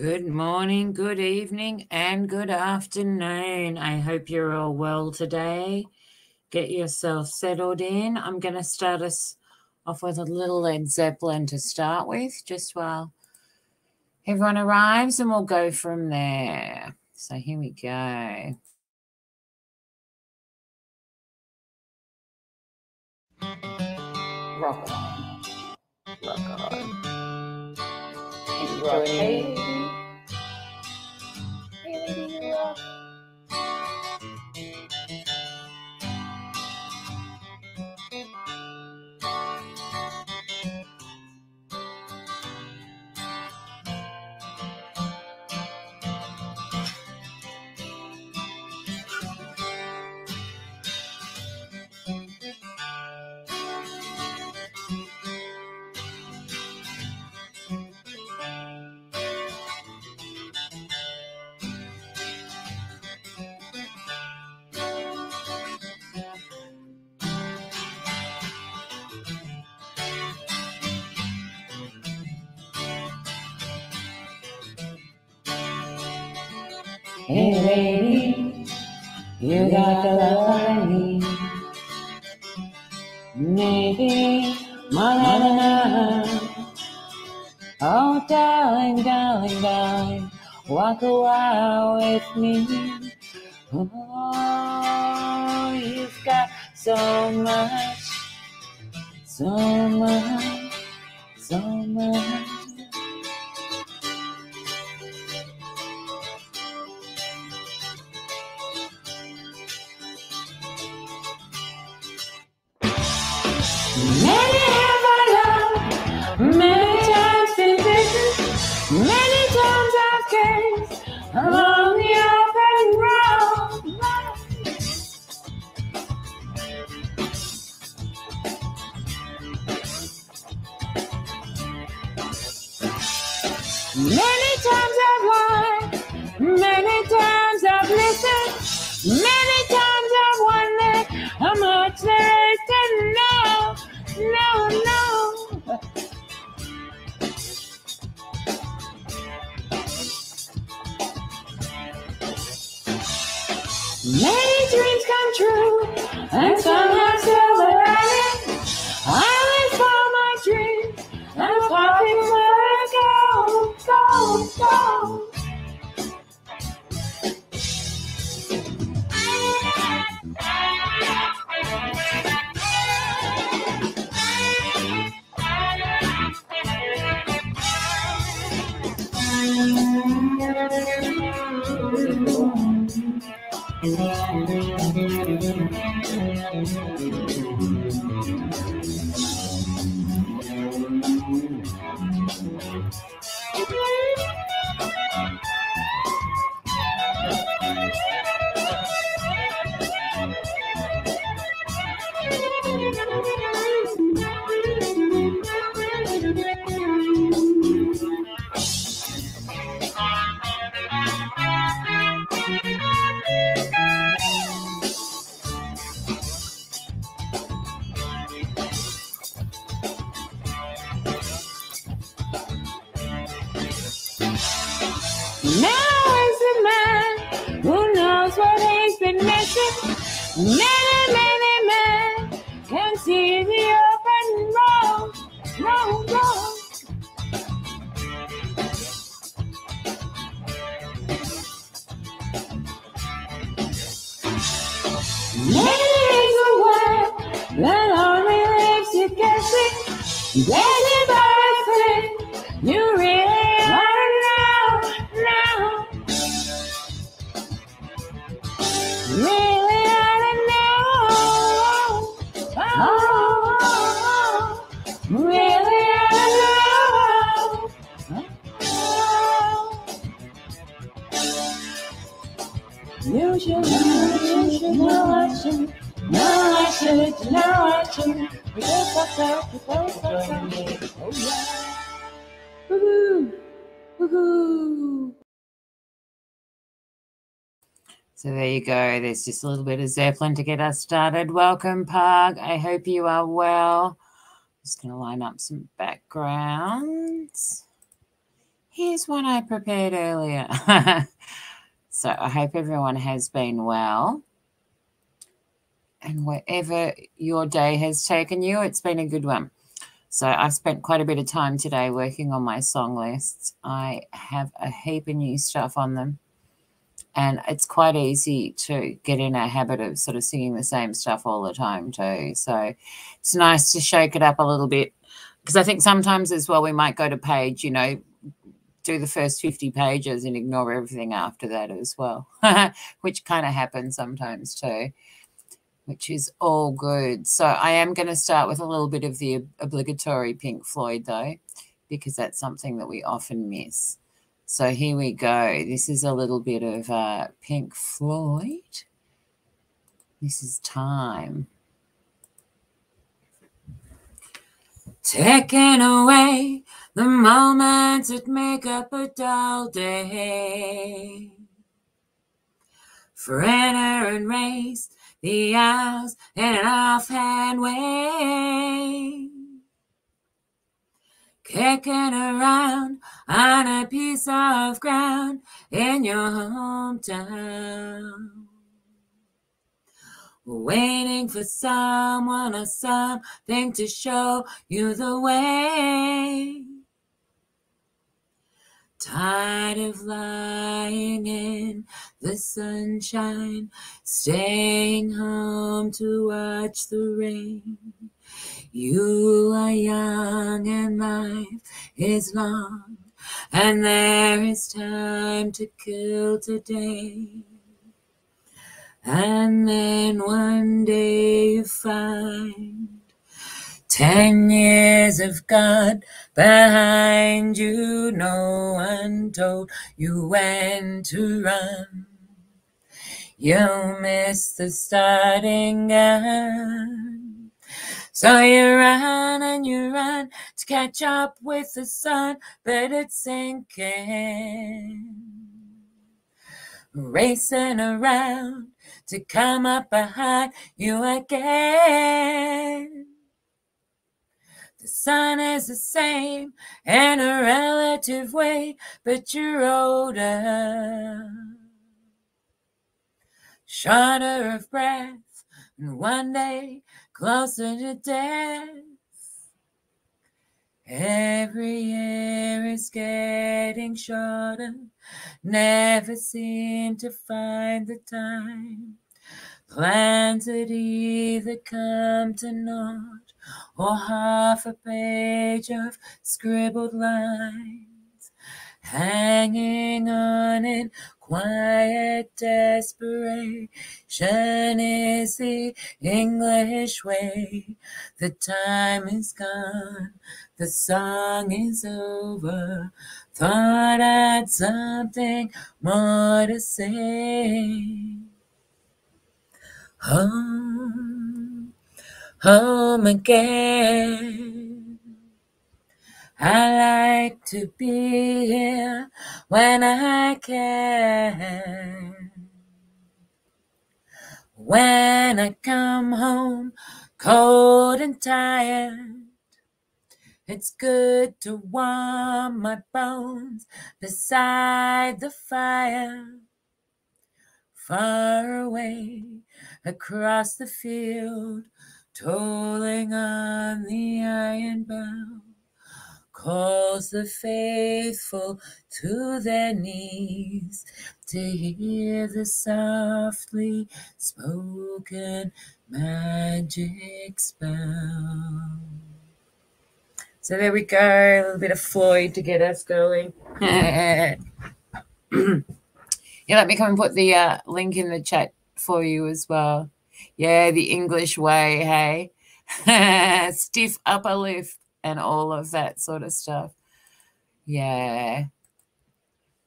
Good morning, good evening, and good afternoon. I hope you're all well today. Get yourself settled in. I'm going to start us off with a little Led Zeppelin to start with, just while everyone arrives, and we'll go from there. So here we go. Rock on. Rock on. Rock. ಜಗದರಣಿ Maybe my Oh darling, darling, darling Walk a while with me There is a world where only lives you can see. go. There's just a little bit of Zeppelin to get us started. Welcome, Park. I hope you are well. Just going to line up some backgrounds. Here's one I prepared earlier. so I hope everyone has been well. And wherever your day has taken you, it's been a good one. So I've spent quite a bit of time today working on my song lists. I have a heap of new stuff on them. And it's quite easy to get in a habit of sort of singing the same stuff all the time, too. So it's nice to shake it up a little bit. Because I think sometimes as well, we might go to page, you know, do the first 50 pages and ignore everything after that as well, which kind of happens sometimes too, which is all good. So I am going to start with a little bit of the obligatory Pink Floyd though, because that's something that we often miss. So here we go. This is a little bit of uh, Pink Floyd. This is time. Taking away the moments that make up a dull day. For Forever and race the hours in an offhand way. Kicking around on a piece of ground in your hometown. Waiting for someone or something to show you the way. Tired of lying in the sunshine, staying home to watch the rain. You are young and life is long, and there is time to kill today. And then one day you find Ten years of God behind you, no one told you when to run. You missed the starting gun. So you run and you run to catch up with the sun, but it's sinking. Racing around to come up behind you again. The sun is the same in a relative way, but you're older. Shorter of breath, and one day closer to death. Every year is getting shorter, never seem to find the time. Plans that either come to naught or half a page of scribbled lines hanging on in quiet desperation is the English way. The time is gone, the song is over. Thought I'd something more to say. Home home again. I like to be here when I can. When I come home cold and tired, it's good to warm my bones beside the fire. Far away across the field, tolling on the iron bell, calls the faithful to their knees to hear the softly spoken magic spell. So there we go, a little bit of Floyd to get us going. yeah, let me come and put the uh, link in the chat for you as well. Yeah, the English way, hey? Stiff upper lip and all of that sort of stuff. Yeah.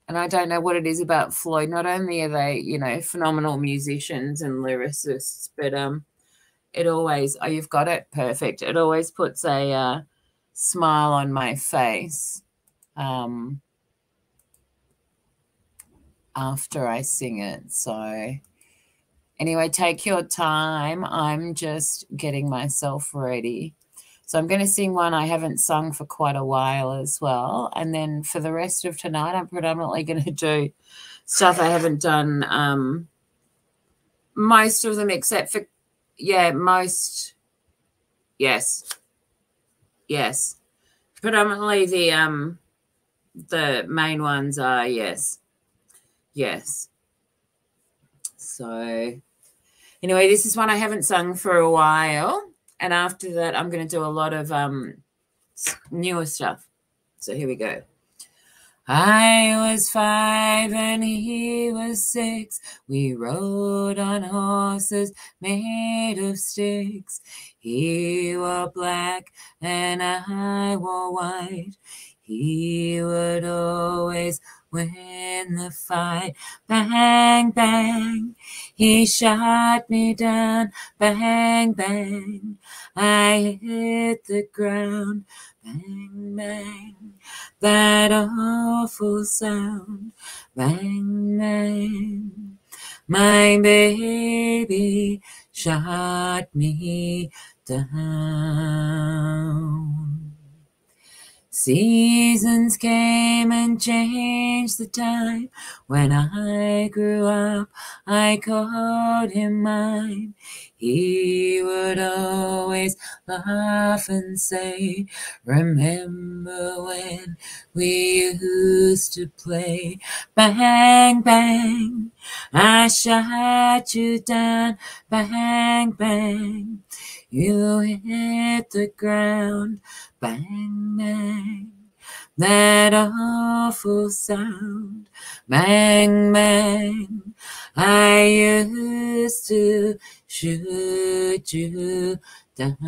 And I don't know what it is about Floyd. Not only are they, you know, phenomenal musicians and lyricists, but um, it always, oh, you've got it perfect. It always puts a uh, smile on my face um, after I sing it. So Anyway, take your time. I'm just getting myself ready. So I'm going to sing one I haven't sung for quite a while as well. And then for the rest of tonight, I'm predominantly going to do stuff I haven't done. Um, most of them, except for, yeah, most, yes, yes. Predominantly the um the main ones are yes, yes. So anyway, this is one I haven't sung for a while, and after that, I'm going to do a lot of um newer stuff. So here we go. I was five and he was six. We rode on horses made of sticks. He wore black and I wore white. He would always win the fight. Bang, bang. He shot me down. Bang, bang. I hit the ground. Bang, bang that awful sound. Bang, bang. My baby shot me down. Seasons came and changed the time. When I grew up, I called him mine. He would always laugh and say, Remember when we used to play? Bang, bang, I shot you down. Bang, bang, you hit the ground. Bang, bang, that awful sound. Bang, bang, I used to shoot you down.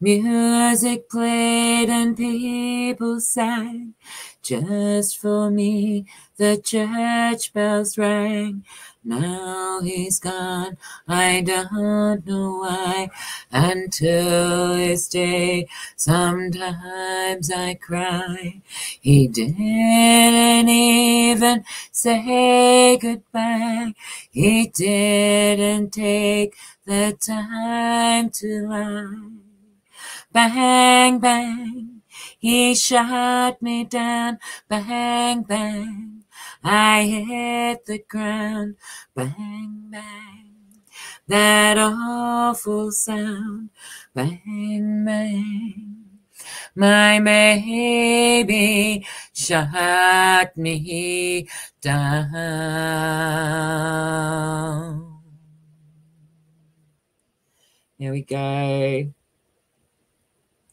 Music played and people sang. Just for me, the church bells rang. Now he's gone, I don't know why. Until this day, sometimes I cry. He didn't even say goodbye. He didn't take the time to lie. Bang, bang. He shot me down. Bang, bang. I hit the ground, bang, bang. That awful sound, bang, bang. My baby shot me down. There we go.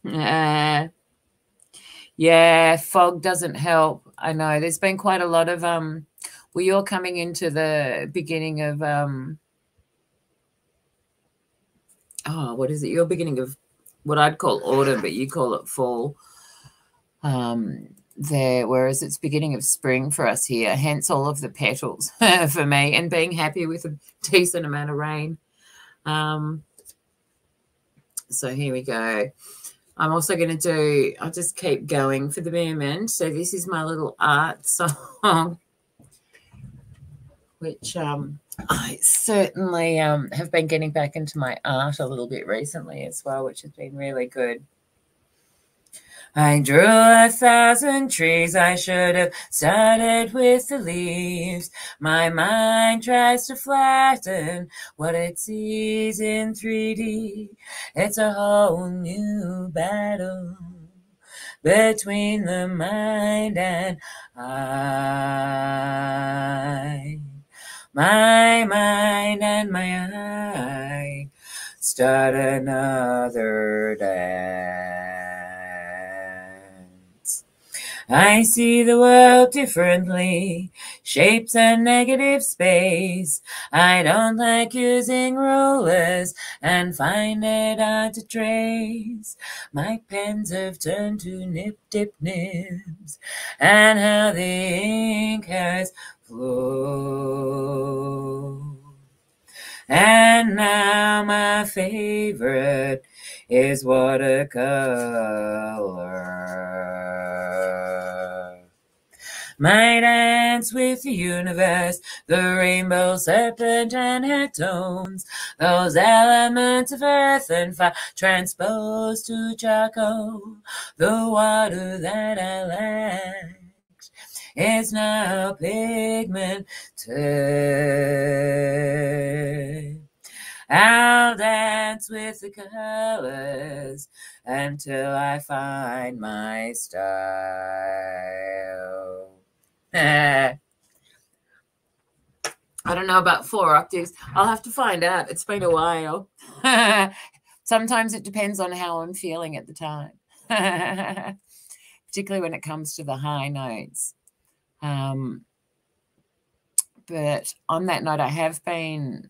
Uh, yeah, fog doesn't help. I know there's been quite a lot of um well you're coming into the beginning of um oh what is it? You're beginning of what I'd call autumn, but you call it fall. Um there, whereas it's beginning of spring for us here, hence all of the petals for me, and being happy with a decent amount of rain. Um, so here we go. I'm also going to do, I'll just keep going for the moment. So this is my little art song, which um, I certainly um, have been getting back into my art a little bit recently as well, which has been really good. I drew a thousand trees. I should have started with the leaves. My mind tries to flatten what it sees in 3D. It's a whole new battle between the mind and I. My mind and my eye start another day. I see the world differently, shapes and negative space. I don't like using rulers and find it hard to trace. My pens have turned to nip dip nibs, and how the ink has flowed. And now my favorite is watercolor. My dance with the universe, the rainbow serpent and her tones, those elements of earth and fire transposed to charcoal, the water that I lacked is now pigmented. I'll dance with the colors until I find my style. I don't know about four octaves. I'll have to find out. It's been a while. Sometimes it depends on how I'm feeling at the time, particularly when it comes to the high notes. Um, but on that note, I have been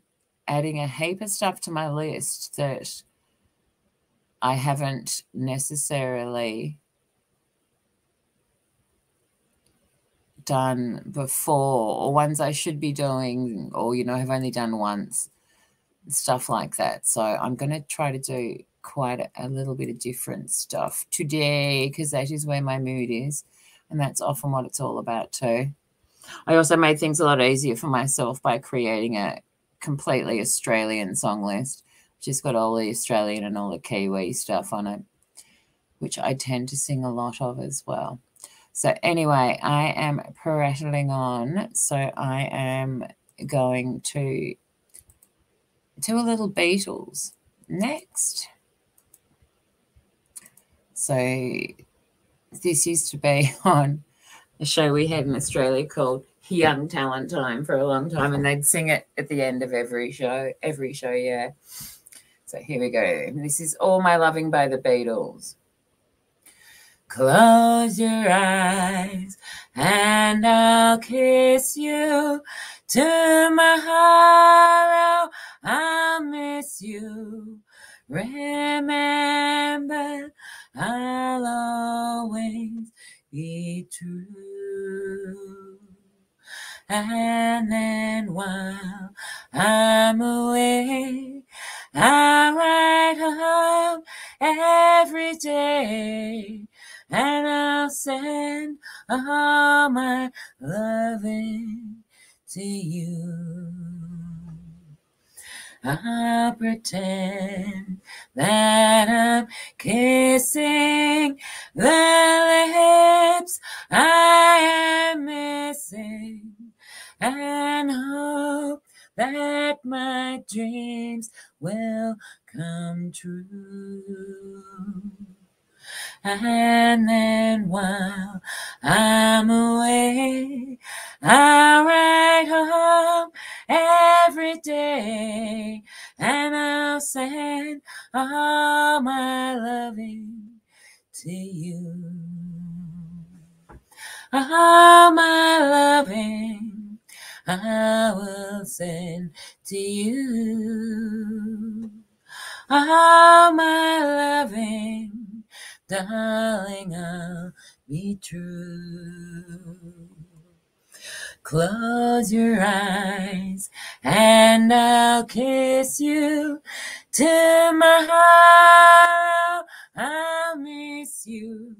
adding a heap of stuff to my list that I haven't necessarily done before, or ones I should be doing, or, you know, have only done once, stuff like that. So I'm going to try to do quite a, little bit of different stuff today because that is where my mood is. And that's often what it's all about, too. I also made things a lot easier for myself by creating a completely Australian song list, which has got all the Australian and all the Kiwi stuff on it, which I tend to sing a lot of as well. So, anyway, I am prattling on. So, I am going to do a little Beatles next. So, this used to be on a show we had in Australia called Young Talent Time for a long time, and they'd sing it at the end of every show. Every show, yeah. So here we go. This is All My Loving by the Beatles. Close your eyes and I'll kiss you to my tomorrow. I'll miss you. Remember, I'll always be true. And then while I'm away, I write home every day. And I'll send all my loving to you. I'll pretend that I'm kissing the lips I am missing and hope that my dreams will come true. And then while I'm away, I'll write home every day and I'll send all my loving to you. All my loving I will send to you. All my loving darling, I'll be true. Close your eyes and I'll kiss you tomorrow. I'll miss you.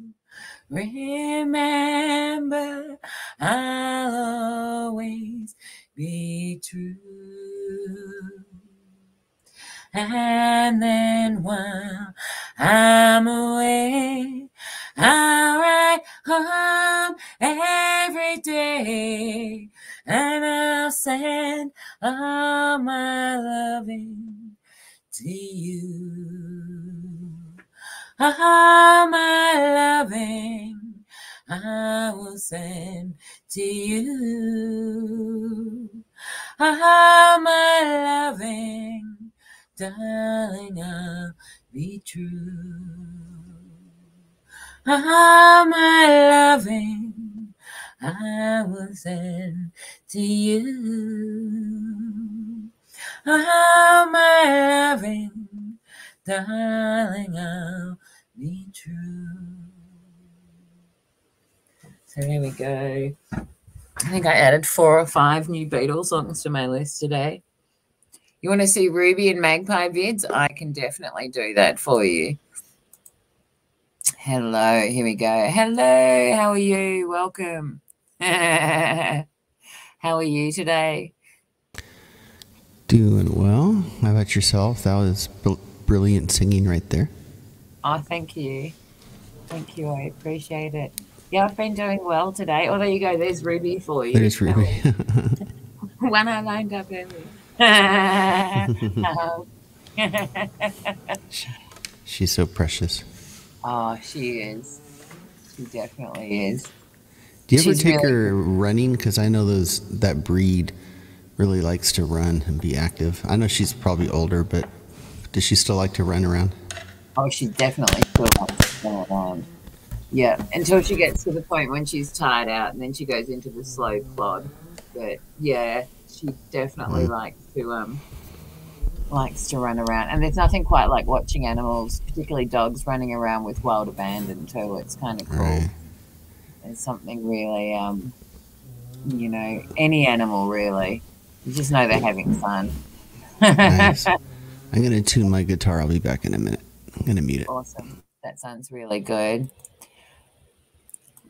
Remember, I'll always be true. And then while I'm away, I ride home every day, and I'll send all my loving to you. All my loving I will send to you. All my loving darling, I'll be true. All my loving I will send to you. All my loving, darling, I'll be true. So here we go. I think I added four or five new Beatles songs to my list today. You want to see Ruby and Magpie vids? I can definitely do that for you. Hello, here we go. Hello, how are you? Welcome. How are you today? Doing well. How about yourself? That was brilliant singing right there. Oh, thank you. Thank you. I appreciate it. Yeah, I've been doing well today. Oh, there you go. There's Ruby for you. There's Ruby. One I lined up earlier. Um, She's so precious. oh, she is. She definitely is. Do you ever She's take really- her running? Because I know those that breed really likes to run and be active. I know she's probably older, but does she still like to run around? Oh, she definitely still wants to around. Yeah, until she gets to the point when she's tired out, and then she goes into the slow plod. But yeah, she definitely Mhm. likes to um likes to run around. And there's nothing quite like watching animals, particularly dogs, running around with wild abandon too. It's kind of cool. Right. There's something really um you know any animal really. You just know they're having fun. Nice. I'm gonna tune my guitar. I'll be back in a minute. I'm gonna mute it. Awesome. That sounds really good.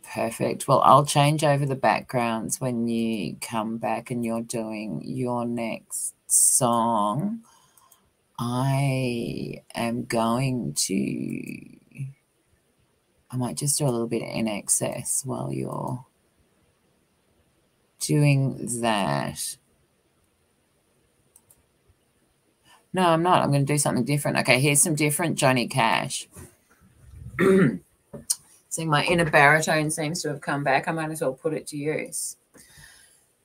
Perfect. Well, I'll change over the backgrounds when you come back and you're doing your next song. I am going to. I might just do a little bit INXS while you're doing that. No, I'm not. I'm going to do something different. Okay, here's some different Johnny Cash. Seeing my inner baritone seems to have come back. I might as well put it to use.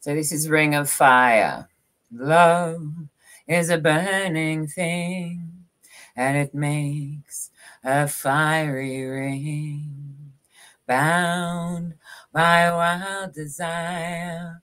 So this is Ring of Fire. Love is a burning thing, and it makes a fiery ring. Bound by wild desire,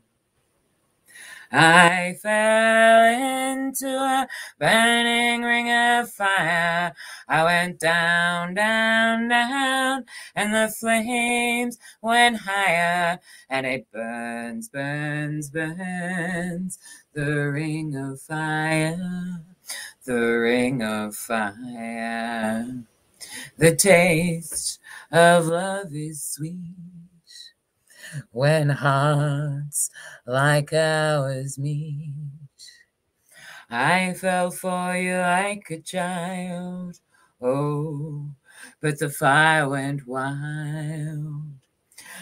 I fell into a burning ring of fire. I went down, down, down, and the flames went higher, and it burns, burns, burns. The ring of fire, the ring of fire. The taste of love is sweet when hearts like ours meet. I fell for you like a child, oh, but the fire went wild.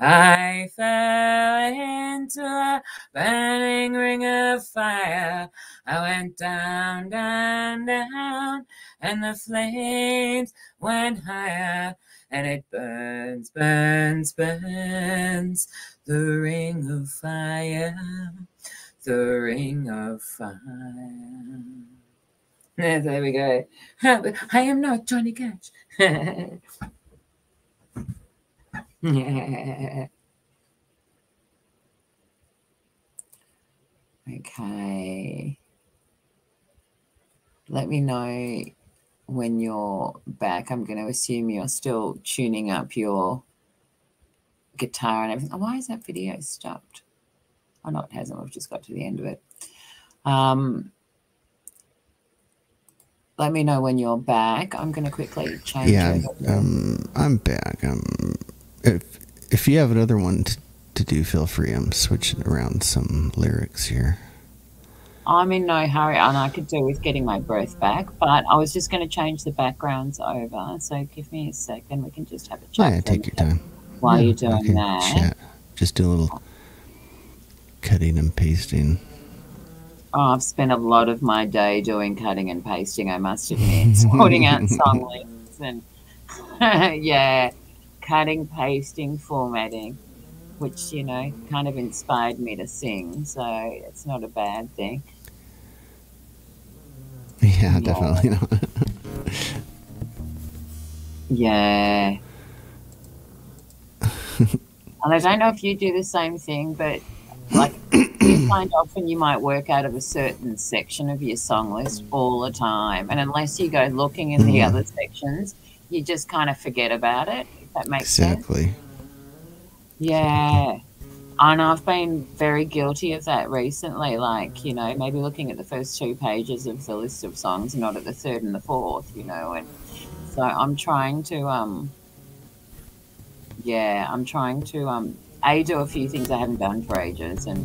I fell into a burning ring of fire. I went down, down, down, and the flames went higher, and it burns, burns, burns. The ring of fire, the ring of fire. There we go. I am not Johnny Cash. yeah. Okay. Let me know when you're back. I'm going to assume you're still tuning up your guitar and everything. Oh, why is that video stopped? Oh, no, it hasn't. We've just got to the end of it. Um, let me know when you're back. I'm going to quickly change. Yeah, um, I'm back. Um, if if you have another one to, to do, feel free. I'm switching around some lyrics here. I'm in no hurry, and I could do with getting my breath back, but I was just going to change the backgrounds over. So give me a second. We can just have a chat yeah, take your time. while Yeah, you're doing that. Chat. Just do a little cutting and pasting. Oh, I've spent a lot of my day doing cutting and pasting, I must admit, sorting out song links and yeah, cutting, pasting, formatting, which, you know, kind of inspired me to sing. So it's not a bad thing. Yeah, definitely not. yeah. and I don't know if you do the same thing, but like you find often you might work out of a certain section of your song list all the time. And unless you go looking in the Mm. other sections, you just kind of forget about it, that makes exactly. sense. Yeah. And I've been very guilty of that recently. Like, you know, maybe looking at the first two pages of the list of songs, not at the third and the fourth, you know. And so I'm trying to, um, yeah, I'm trying to, um, A, do a few things I haven't done for ages and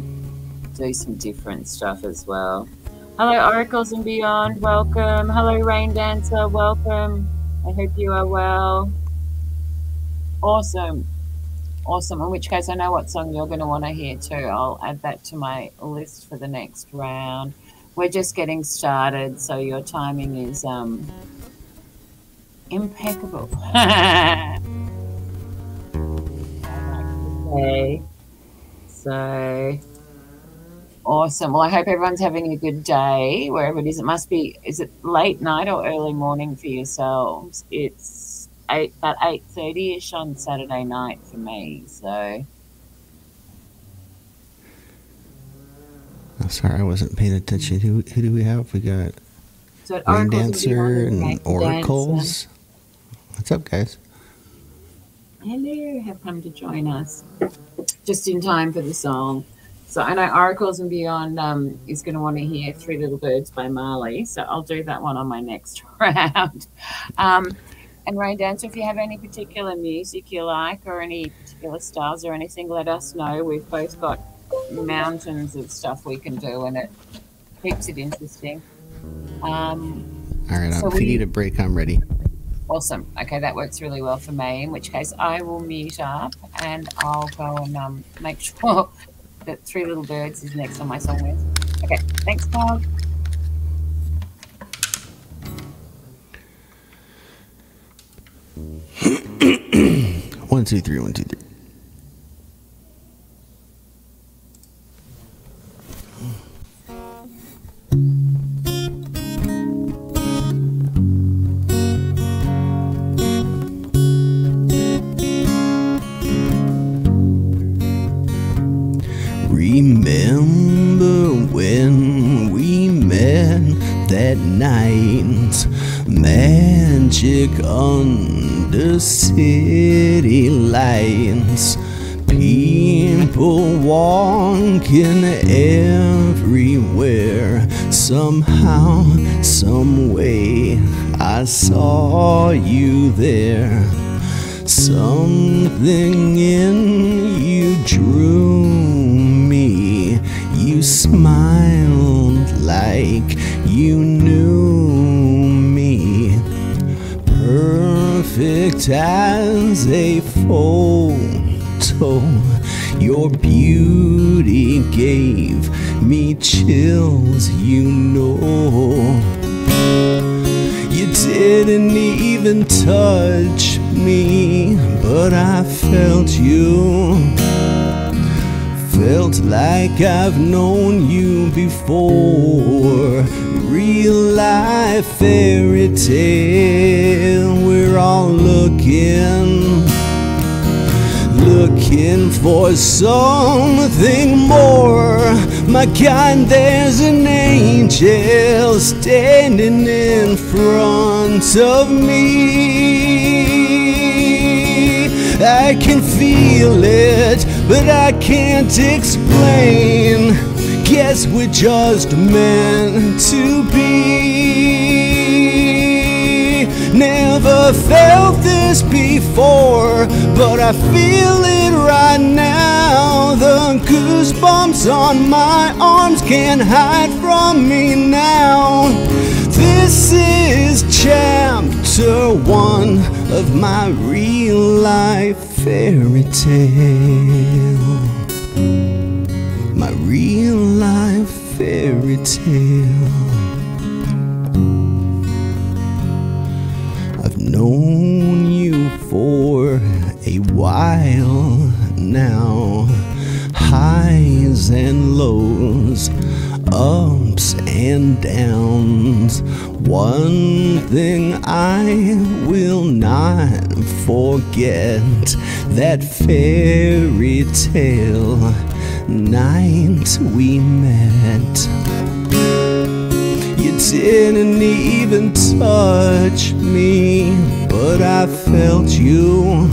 do some different stuff as well. Hello, Oracles and Beyond. Welcome. Hello, Rain Dancer. Welcome. I hope you are well. Awesome. Awesome. In which case, I know what song you're going to want to hear too. I'll add that to my list for the next round. We're just getting started, so your timing is um, impeccable. Say. So awesome. Well, I hope everyone's having a good day wherever it is. It must be. Is it late night or early morning for yourselves? It's eight about eight thirty ish on Saturday night for me. So Oh, sorry, I wasn't paying attention. Who, who do we have? We got so Rain Dancer and and Oracles. Dancer. What's up, guys? Hello, have come to join us just in time for the song. So I know Oracles and Beyond um, is going to want to hear Three Little Birds by Marley. So I'll do that one on my next round. Um, and Rain Dancer, if you have any particular music you like or any particular styles or anything, let us know. We've both got mountains of stuff we can do and it keeps it interesting. Um, All right, So if we need a break, I'm ready. Awesome. Okay, that works really well for me. In which case, I will mute up and I'll go and um, make sure that Three Little Birds is next on my song list. Okay, thanks, Bob. One, two, three, one, two, three. Remember when we met that night? Magic under city lights. People walking everywhere. Somehow, some way, I saw you there. Something in you drew me. You smiled like you knew. Perfect as a photo. Your beauty gave me chills, you know. You didn't even touch me, but I felt you. Felt like I've known you before. Real life fairy tale, we're all looking. Looking for something more. My God, there's an angel standing in front of me. I can feel it, but I can't explain. Guess we're just meant to be. Never felt this before, but I feel it right now. The goosebumps on my arms can't hide from me now. This is chapter one of my real life fairy tale, my real life fairy tale. I've known you for a while now, highs and lows, ups and downs. One thing I will not forget that fairy tale night we met. You didn't even touch me, but I felt you.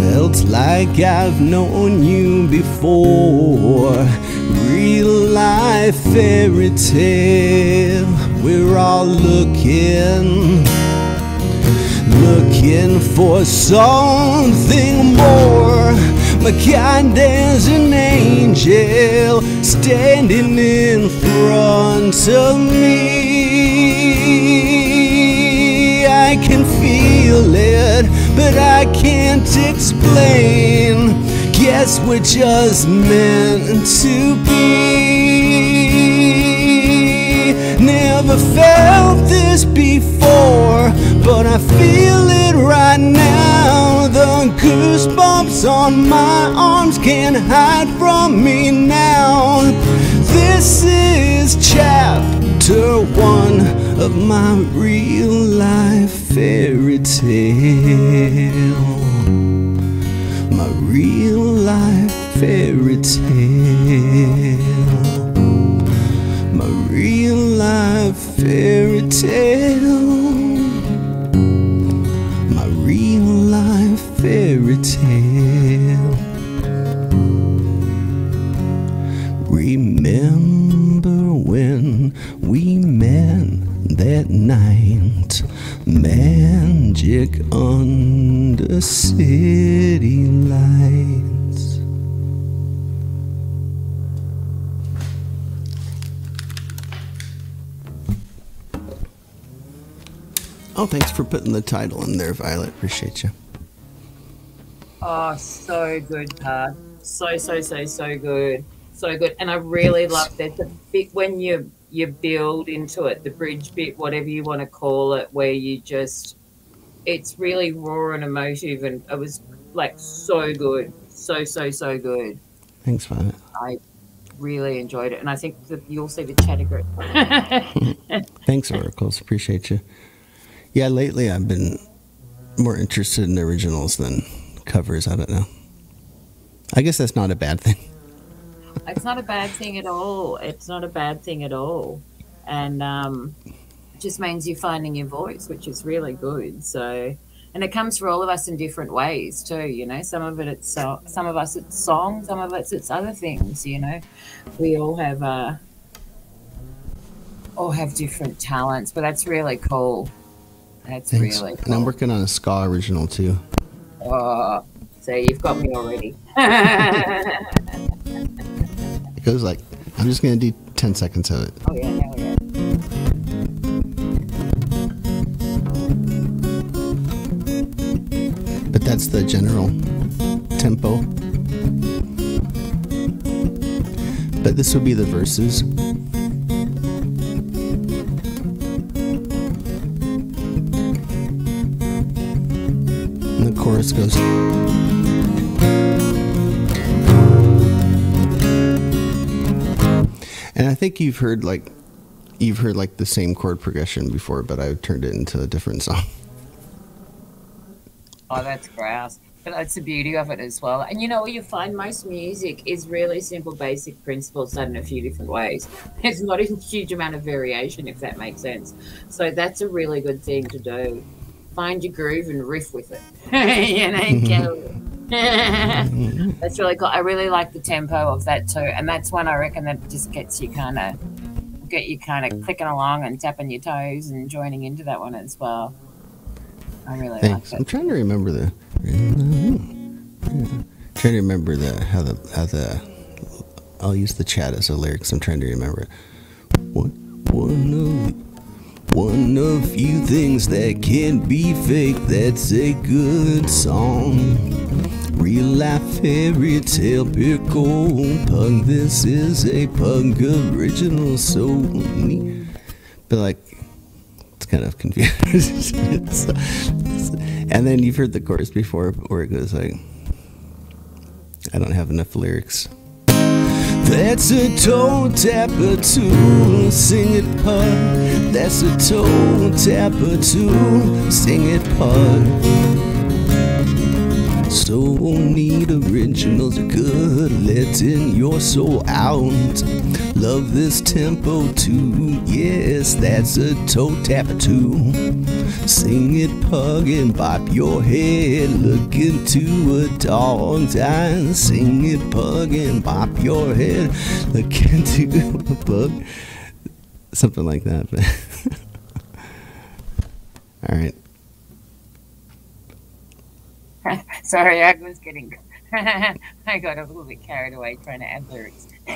Felt like I've known you before. Real life fairy tale, we're all looking looking for something more. My kind as an angel standing in front of me. I can feel it, but I can't explain. Guess we're just meant to be. Never felt this before, but I feel it right now. The goosebumps on my arms can't hide from me now. This is chapter one of my real life fairy tale. Real life fairy tale. My real life fairy tale. My real life fairy tale. Remember when we met that night? Magic under city lights. Oh, thanks for putting the title in there, Violet. Appreciate you. Oh, so good, Pad. So, so, so, so good. So good. And I really love that the bit when you you build into it, the bridge bit, whatever you want to call it, where you just it's really raw and emotive and it was like so good. So, so, so good. Thanks, Violet. I really enjoyed it. And I think that you'll see the chat agree. Thanks, Oracles. Appreciate you. Yeah, lately I've been more interested in originals than covers. I don't know. I guess that's not a bad thing. it's not a bad thing at all. It's not a bad thing at all. And um, just means you're finding your voice, which is really good. So, and it comes for all of us in different ways too. You know, some of it it's so, some of us it's song, some of us it's other things. You know, we all have uh, all have different talents, but that's really cool. That's Thanks. really And I'm working on a ska original too. Oh, so you've got me already. It goes like, I'm just going to do 10 seconds of it. Oh yeah, hell yeah. But that's the general tempo. But this would be the verses. And the chorus goes. And I think you've heard like you've heard like the same chord progression before, but I've turned it into a different song. Oh, that's grouse. But that's the beauty of it as well. And you know what you find most music is really simple, basic principles done in a few different ways. There's not a huge amount of variation, if that makes sense. So that's a really good thing to do. Find your groove and riff with it. you know, go that's really cool. I really like the tempo of that too. And that's one I reckon that just gets you kind of get you kind of clicking along and tapping your toes and joining into that one as well. I really Thanks. like I'm trying to remember the. Hmm. Trying to remember the how the how the. I'll use the chat as a lyrics. I'm trying to remember it. One one of one of few things that can't be fake. That's a good song. Real life fairy tale pickle pug. This is a pug original. So neat. But like kind of confusing. It's- and then you've heard the chorus before where it goes like, I don't have enough lyrics. That's a toe tapper tune, Sing it, pug. That's a toe tapper tune, Sing it, pug. So need originals good, letting your soul out. Love this tempo too, yes, that's a toe tapper too. Sing it, pug, and bop your head. Look into a dog's eyes. Sing it, pug, and bop your head. Look into a bug. Something like that. All right. Sorry, I was getting. I got a little bit carried away trying to add lyrics.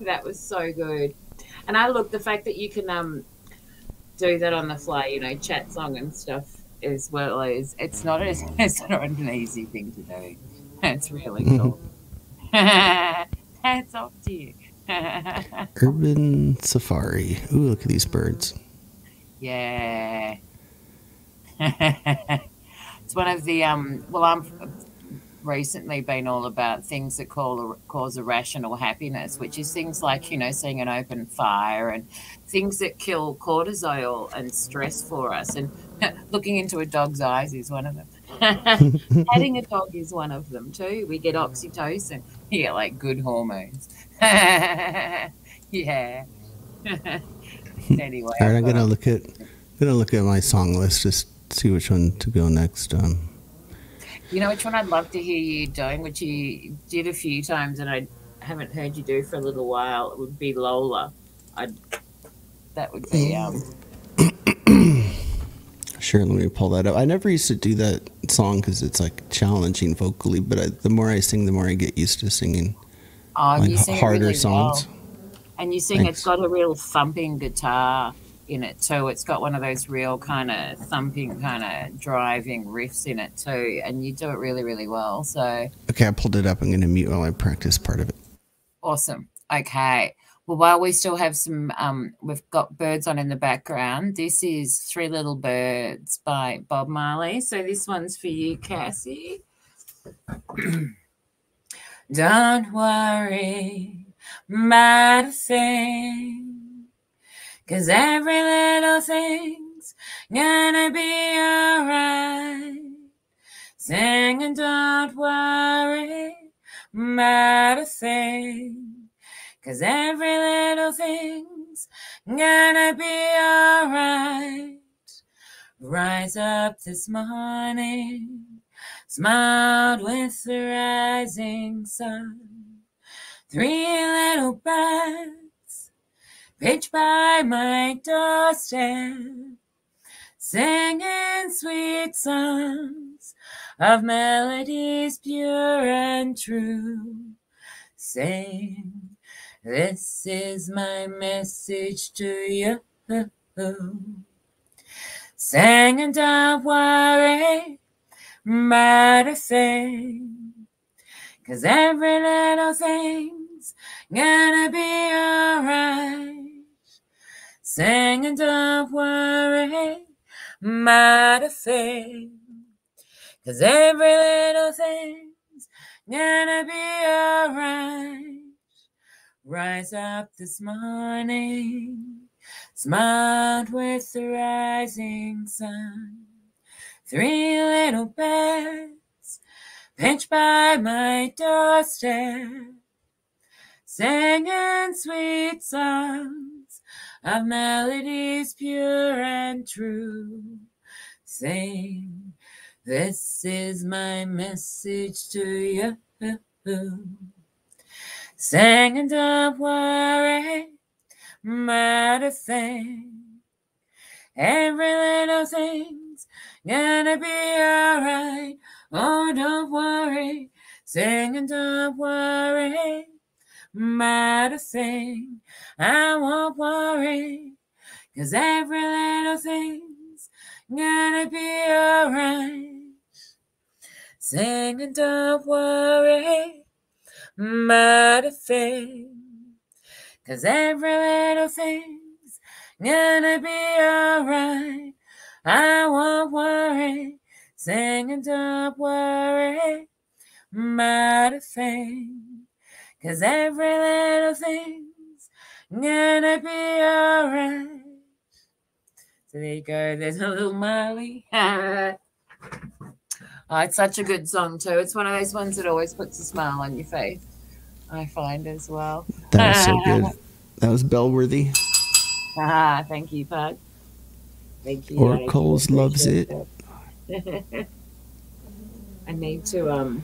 that was so good. And I look the fact that you can um do that on the fly, you know, chat song and stuff as well as it's not as it's not an easy thing to do. It's really cool. Hats off to you. Urban Safari. Ooh, look at these birds. Yeah. it's one of the um well I'm recently been all about things that call, cause irrational happiness, which is things like, you know, seeing an open fire and things that kill cortisol and stress for us. And looking into a dog's eyes is one of them. Petting a dog is one of them too. We get oxytocin. Yeah, like good hormones. yeah. anyway. All right, I'm gonna look at I'm gonna look at my song list just see which one to go next. Um, you know which one I'd love to hear you doing, which you did a few times, and I haven't heard you do for a little while. It would be Lola. I'd that would be um. sure, let me pull that up. I never used to do that song because it's like challenging vocally, but I, the more I sing, the more I get used to singing. Oh, like harder really songs. Well. And you sing, Thanks. it's got a real thumping guitar in it too. It's got one of those real kind of thumping, kind of driving riffs in it too, and you do it really, really well. So okay, I pulled it up. I'm going to mute while I practice part of it. Awesome. Okay. Well, while we still have some, um, we've got birds on in the background. This is Three Little Birds by Bob Marley. So this one's for you, Cassie. Don't worry a thing. Cause every little thing's gonna be alright. Sing and don't worry a thing. Cause every little thing's gonna be alright. Rise up this morning, smiled with the rising sun. Three little birds pitch by my doorstep, singing sweet songs of melodies pure and true. Sing, this is my message to you. Sing and don't worry about a thing, cause every little gonna be alright. Sing and don't worry about a thing. Cause every little thing's gonna be alright. Rise up this morning, smiled with the rising sun. Three little birds pinched by my doorstep, singing sweet songs of melodies pure and true. Sing, this is my message to you. Sing and don't worry about a thing. Every little thing's gonna be alright. Oh, don't worry. Sing and don't worry thing. I won't worry, cause every little thing's gonna be alright. Sing and don't worry a cause every little thing's gonna be alright. I won't worry, sing and don't worry thing. Cause every little thing's gonna be alright. So there you go. There's a little Marley. oh, it's such a good song too. It's one of those ones that always puts a smile on your face. I find as well. That was so good. That was Bellworthy. Ah, thank you, Pug. Thank you. Oracles loves it. I need to um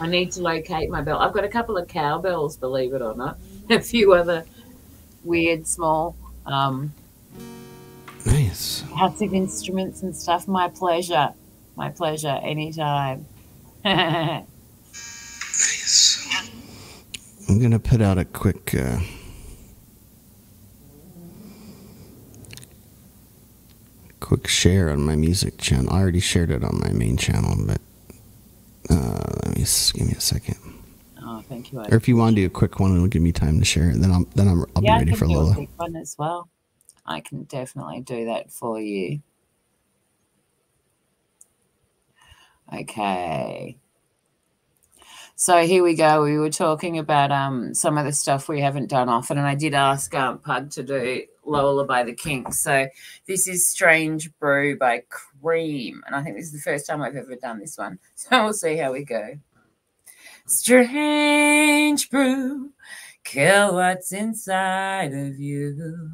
I need to locate my bell. I've got a couple of cowbells, believe it or not. A few other weird small um Nice. Classic instruments and stuff. My pleasure. My pleasure. Anytime. nice. I'm gonna put out a quick uh, quick share on my music channel. I already shared it on my main channel, but uh, let me give me a second. Oh, thank you. Or if you want to do a quick one, it'll give me time to share it. Then I'll then I'm, I'll yeah, be ready for Lola. Quick one as well. I can definitely do that for you. Okay. So here we go. We were talking about um, some of the stuff we haven't done often, and I did ask um, Pug to do Lola by the Kinks. So this is Strange Brew by Cream, and I think this is the first time I've ever done this one. So we'll see how we go. Strange brew, kill what's inside of you.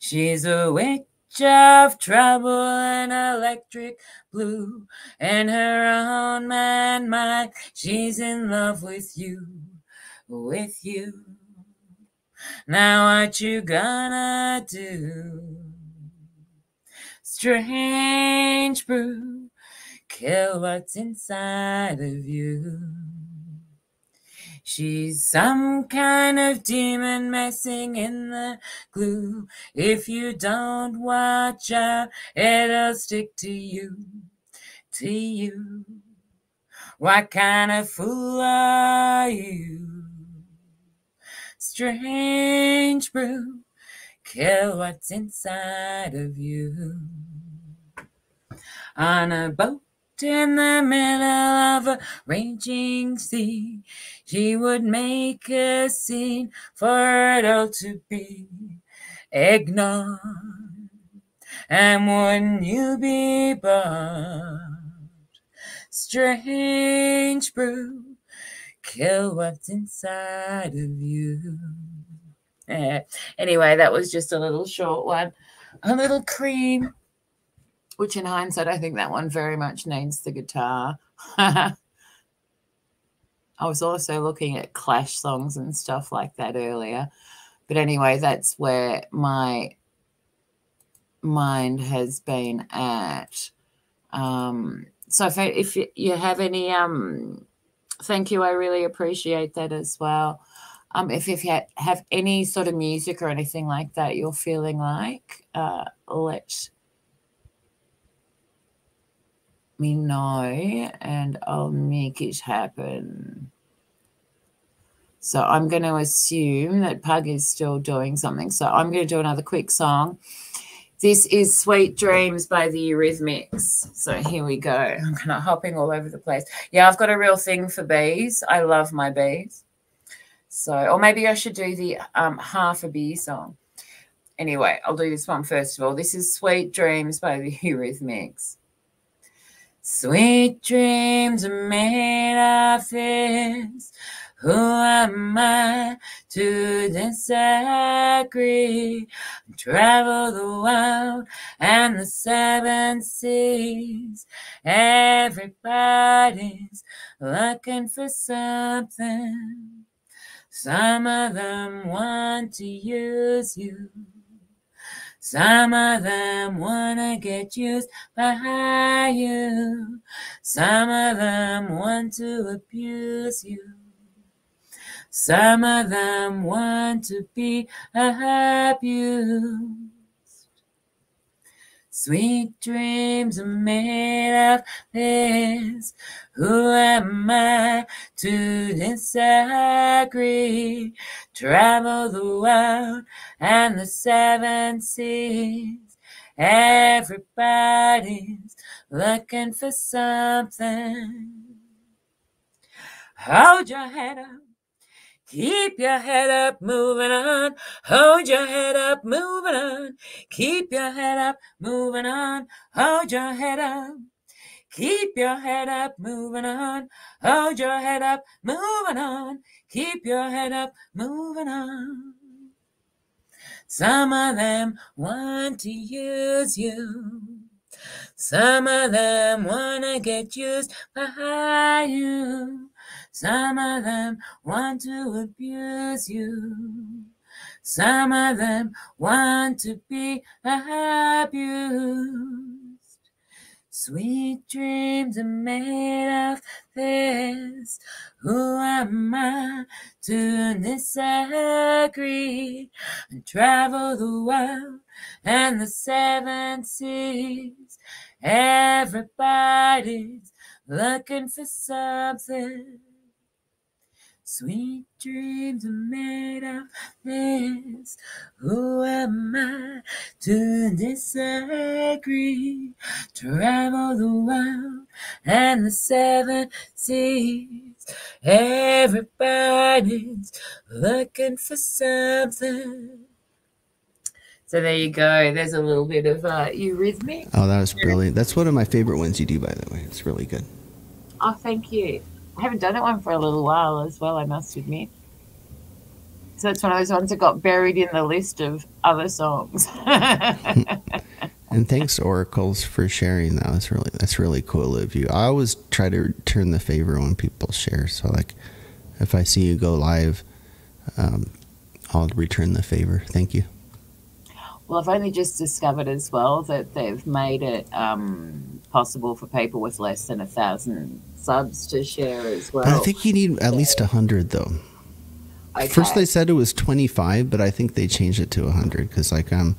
She's a witch of trouble and electric blue. And her own man, mind, she's in love with you, with you. Now what you gonna do? Strange brew, kill what's inside of you. She's some kind of demon messing in the glue. If you don't watch out, it'll stick to you, to you. What kind of fool are you? Strange brew, kill what's inside of you. On a boat in the middle of a raging sea. She would make a scene for it all to be ignored. And wouldn't you be bored? Strange brew, kill what's inside of you. Eh. anyway, that was just a little short one. A little cream which in hindsight, I think that one very much needs the guitar. I was also looking at Clash songs and stuff like that earlier. But anyway, that's where my mind has been at. Um, so if, if you have any, um, thank you. I really appreciate that as well. Um, if, if you have any sort of music or anything like that you're feeling like, uh, let me know and I'll make it happen. So I'm going to assume that Pug is still doing something. So I'm going to do another quick song. This is Sweet Dreams by the Eurythmics. So here we go. I'm kind of hopping all over the place. Yeah, I've got a real thing for bees. I love my bees. So, or maybe I should do the um, half a bee song. Anyway, I'll do this one first of all. This is Sweet Dreams by the Eurythmics. Sweet dreams are made of this. Who am I to disagree? Travel the world and the seven seas. Everybody's looking for something. Some of them want to use you. Some of them wanna get used by you. Some of them want to abuse you. Some of them want to be abused. Sweet dreams are made of this. Who am I to disagree? Travel the world and the seven seas. Everybody's looking for something. hold your head up. Keep your head up, moving on. Hold your head up, moving on. Keep your head up, moving on. Hold your head up. Keep your head up, moving on. Hold your head up, moving on. Keep your head up, moving on. Some of them want to use you. Some of them want to get used by you. Some of them want to abuse you. Some of them want to be abused. Sweet dreams are made of this. Who am I to disagree and travel the world and the seven seas? Everybody's looking for something. Sweet dreams are made of this. Who am I to disagree? Travel the world and the seven seas. Everybody's looking for something. So there you go. There's a little bit of uh, eurythmic. Oh, that was brilliant. That's one of my favorite ones you do, by the way. It's really good. Oh, thank you. I haven't done that one for a little while as well, I must admit. So it's one of those ones that got buried in the list of other songs. And thanks Oracles for sharing that. Was really that's really cool of you. I always try to return the favor when people share. So like, if I see you go live, um, I'll return the favor. Thank you. Well, I've only just discovered as well that they've made it um, possible for people with less than a thousand subs to share as well. But I think you need at least a hundred though. First they said it was twenty five, but I think they changed it to a hundred because like I'm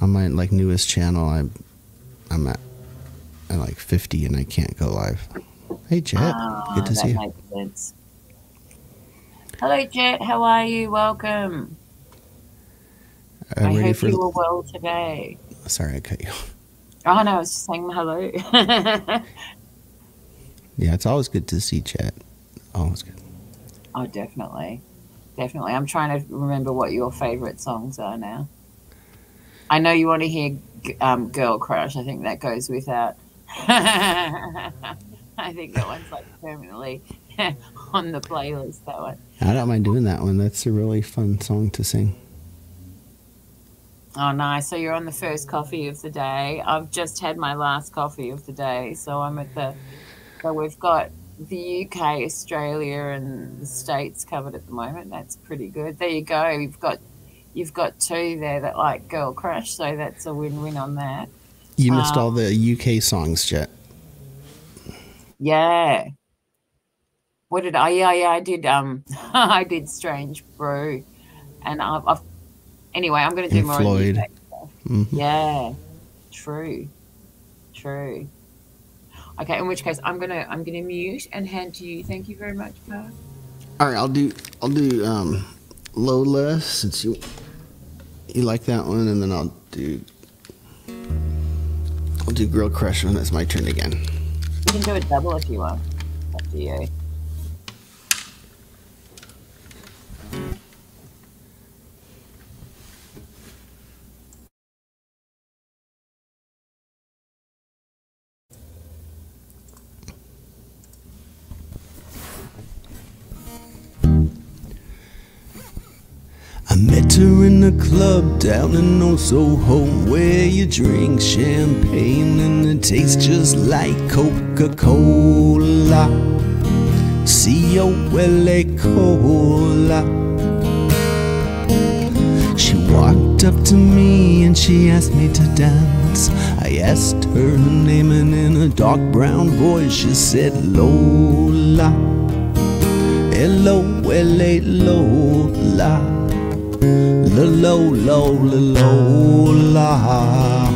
on my like newest channel, I'm I'm at, at like fifty and I can't go live. Hey Jet, Ah, good to that see you. Hello, Jet. How are you? Welcome. I hope for? you were well today. Sorry, I cut you. Oh no, I was just saying hello. Yeah, it's always good to see Chat. Always good. oh, definitely, definitely. I'm trying to remember what your favorite songs are now. I know you want to hear um, "Girl Crush." I think that goes without. I think that one's like permanently on the playlist. That one. I don't mind doing that one. That's a really fun song to sing. Oh, nice. So you're on the first coffee of the day. I've just had my last coffee of the day. So I'm at the. So we've got the UK, Australia, and the States covered at the moment. That's pretty good. There you go. You've got. You've got two there that like Girl Crush, so that's a win-win on that. You missed Um, all the UK songs, Jet. Yeah. What did I? Yeah, yeah, I did. Um, I did Strange Brew, and I've. I've anyway, I'm going to do And more. Floyd. On the UK. Mhm. Yeah, true, true. Okay, in which case I'm gonna I'm gonna mute and hand to you. Thank you very much, Pat. All right, I'll do. I'll do um, Lola since you you like that one, and then I'll do. I'll do Girl Crush when it's my turn again. You can do a double if you want. Up to you. Met her in a club down in Old Soho where you drink champagne and it tastes just like Coca Cola. Cola. She walked up to me and she asked me to dance. I asked her her name and in a dark brown voice she said Lola. L O L A Lola. La lo lo la lo la.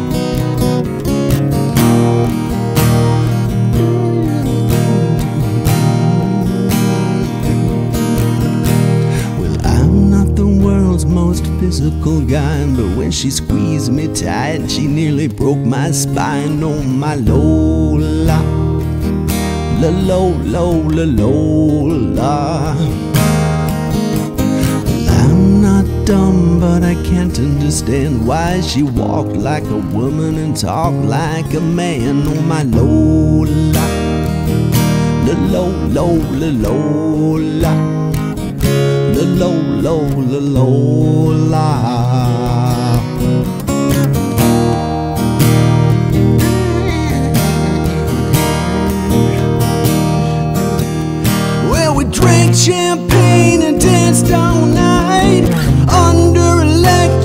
Well, I'm not the world's most physical guy, but when she squeezed me tight, she nearly broke my spine. Oh, my Lola, la lo lo la Lola. Dumb, but I can't understand why she walked like a woman and talked like a man. Oh my Lola, la lo lo la Lola, la lo lo la Lola.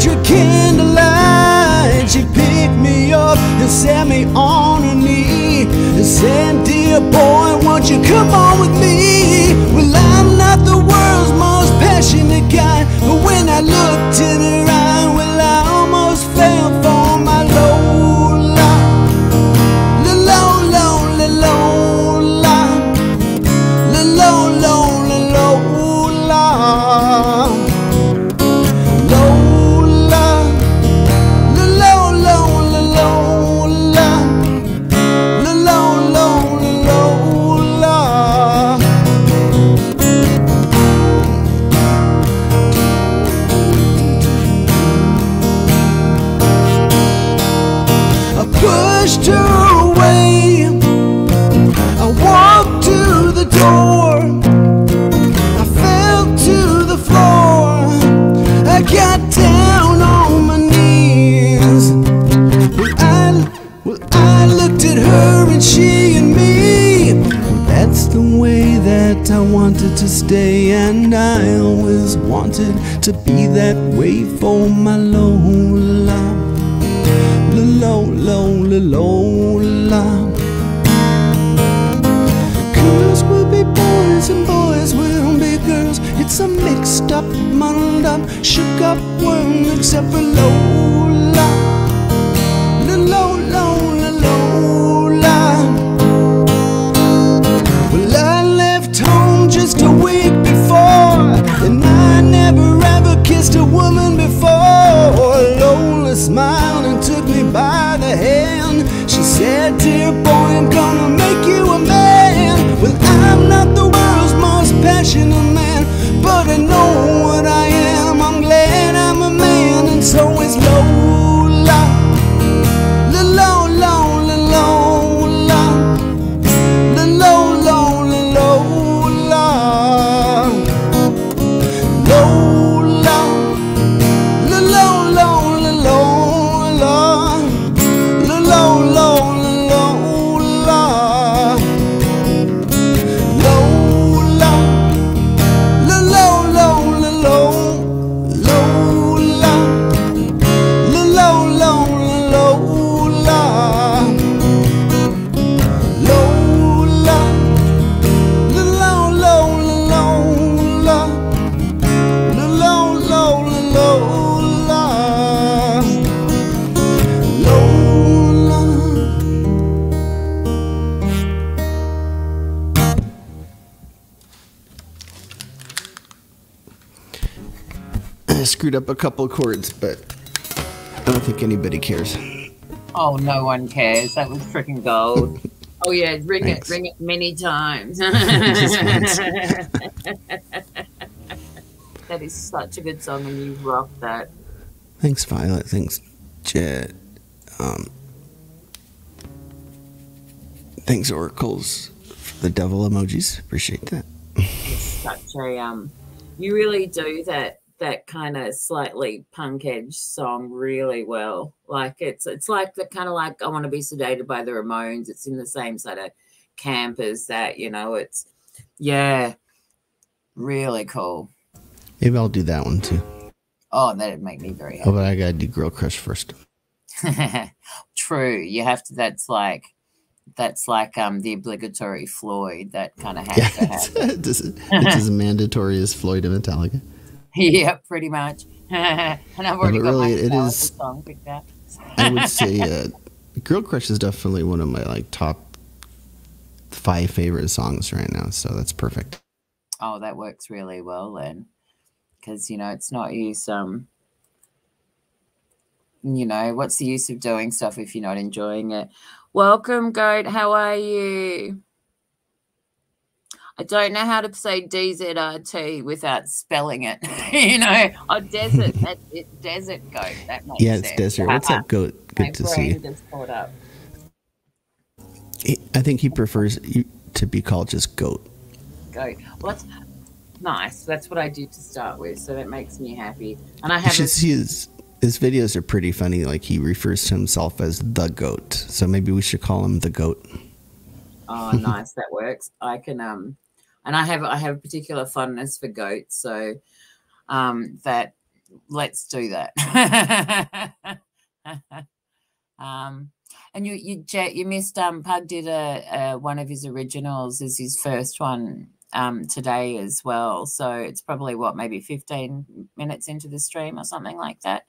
Electric candlelight. She picked me up and set me on her knee and said, Dear boy, won't you come on with me? Well, I'm not the world's most passionate guy, but when I looked in her eye, stay, and I always wanted to be that way for my Lola. La la la Lola. Girls will be boys and boys will be girls. It's a mixed up, muddled up, shook up world except for Lola. Kissed a woman before. Lola smiled and took me by the hand. She said, Dear boy, screwed up a couple chords, but I don't think anybody cares. Oh, no one cares. That was freaking gold. Oh yeah, ring Thanks. it, ring it many times. That is such a good song, and you rock that. Thanks, Violet. Thanks, Jet. Um, thanks, Oracles, for the devil emojis. Appreciate that. Such a um, you really do that that kind of slightly punk edge song really well. Like it's it's like the kind of like I want to be sedated by the Ramones. It's in the same sort of camp as that. You know, it's yeah, really cool. Maybe I'll do that one too. Oh, that'd make me very Oh, but I gotta do Girl Crush first. True. You have to. That's like that's like um the obligatory Floyd. That kind of has Yeah, to happen. it's as mandatory as Floyd and Metallica. yeah, pretty much. and I've already got my really, it Metallica song picked out. I would say uh, Girl Crush is definitely one of my like top five favorite songs right now. So that's perfect. Oh, that works really well then, because you know it's not use um. You know what's the use of doing stuff if you're not enjoying it? Welcome, goat. How are you? I don't know how to say DZRT without spelling it. you know, oh, desert, that, it, desert goat. That makes yeah, it's sense. desert. What's up, goat? Good My to see you. just caught up. He- I think he prefers to be called just goat. Goat. Well, that's nice. That's what I do to start with, so that makes me happy. And I You have a should see his his videos are pretty funny. Like he refers to himself as the goat. So maybe we should call him the goat. Oh, nice. That works. I can um, and I have I have a particular fondness for goats, so um, that let's do that. um, and you you Jet, you missed um, Pug did a, a one of his originals as his first one um today as well. So it's probably what maybe fifteen minutes into the stream or something like that,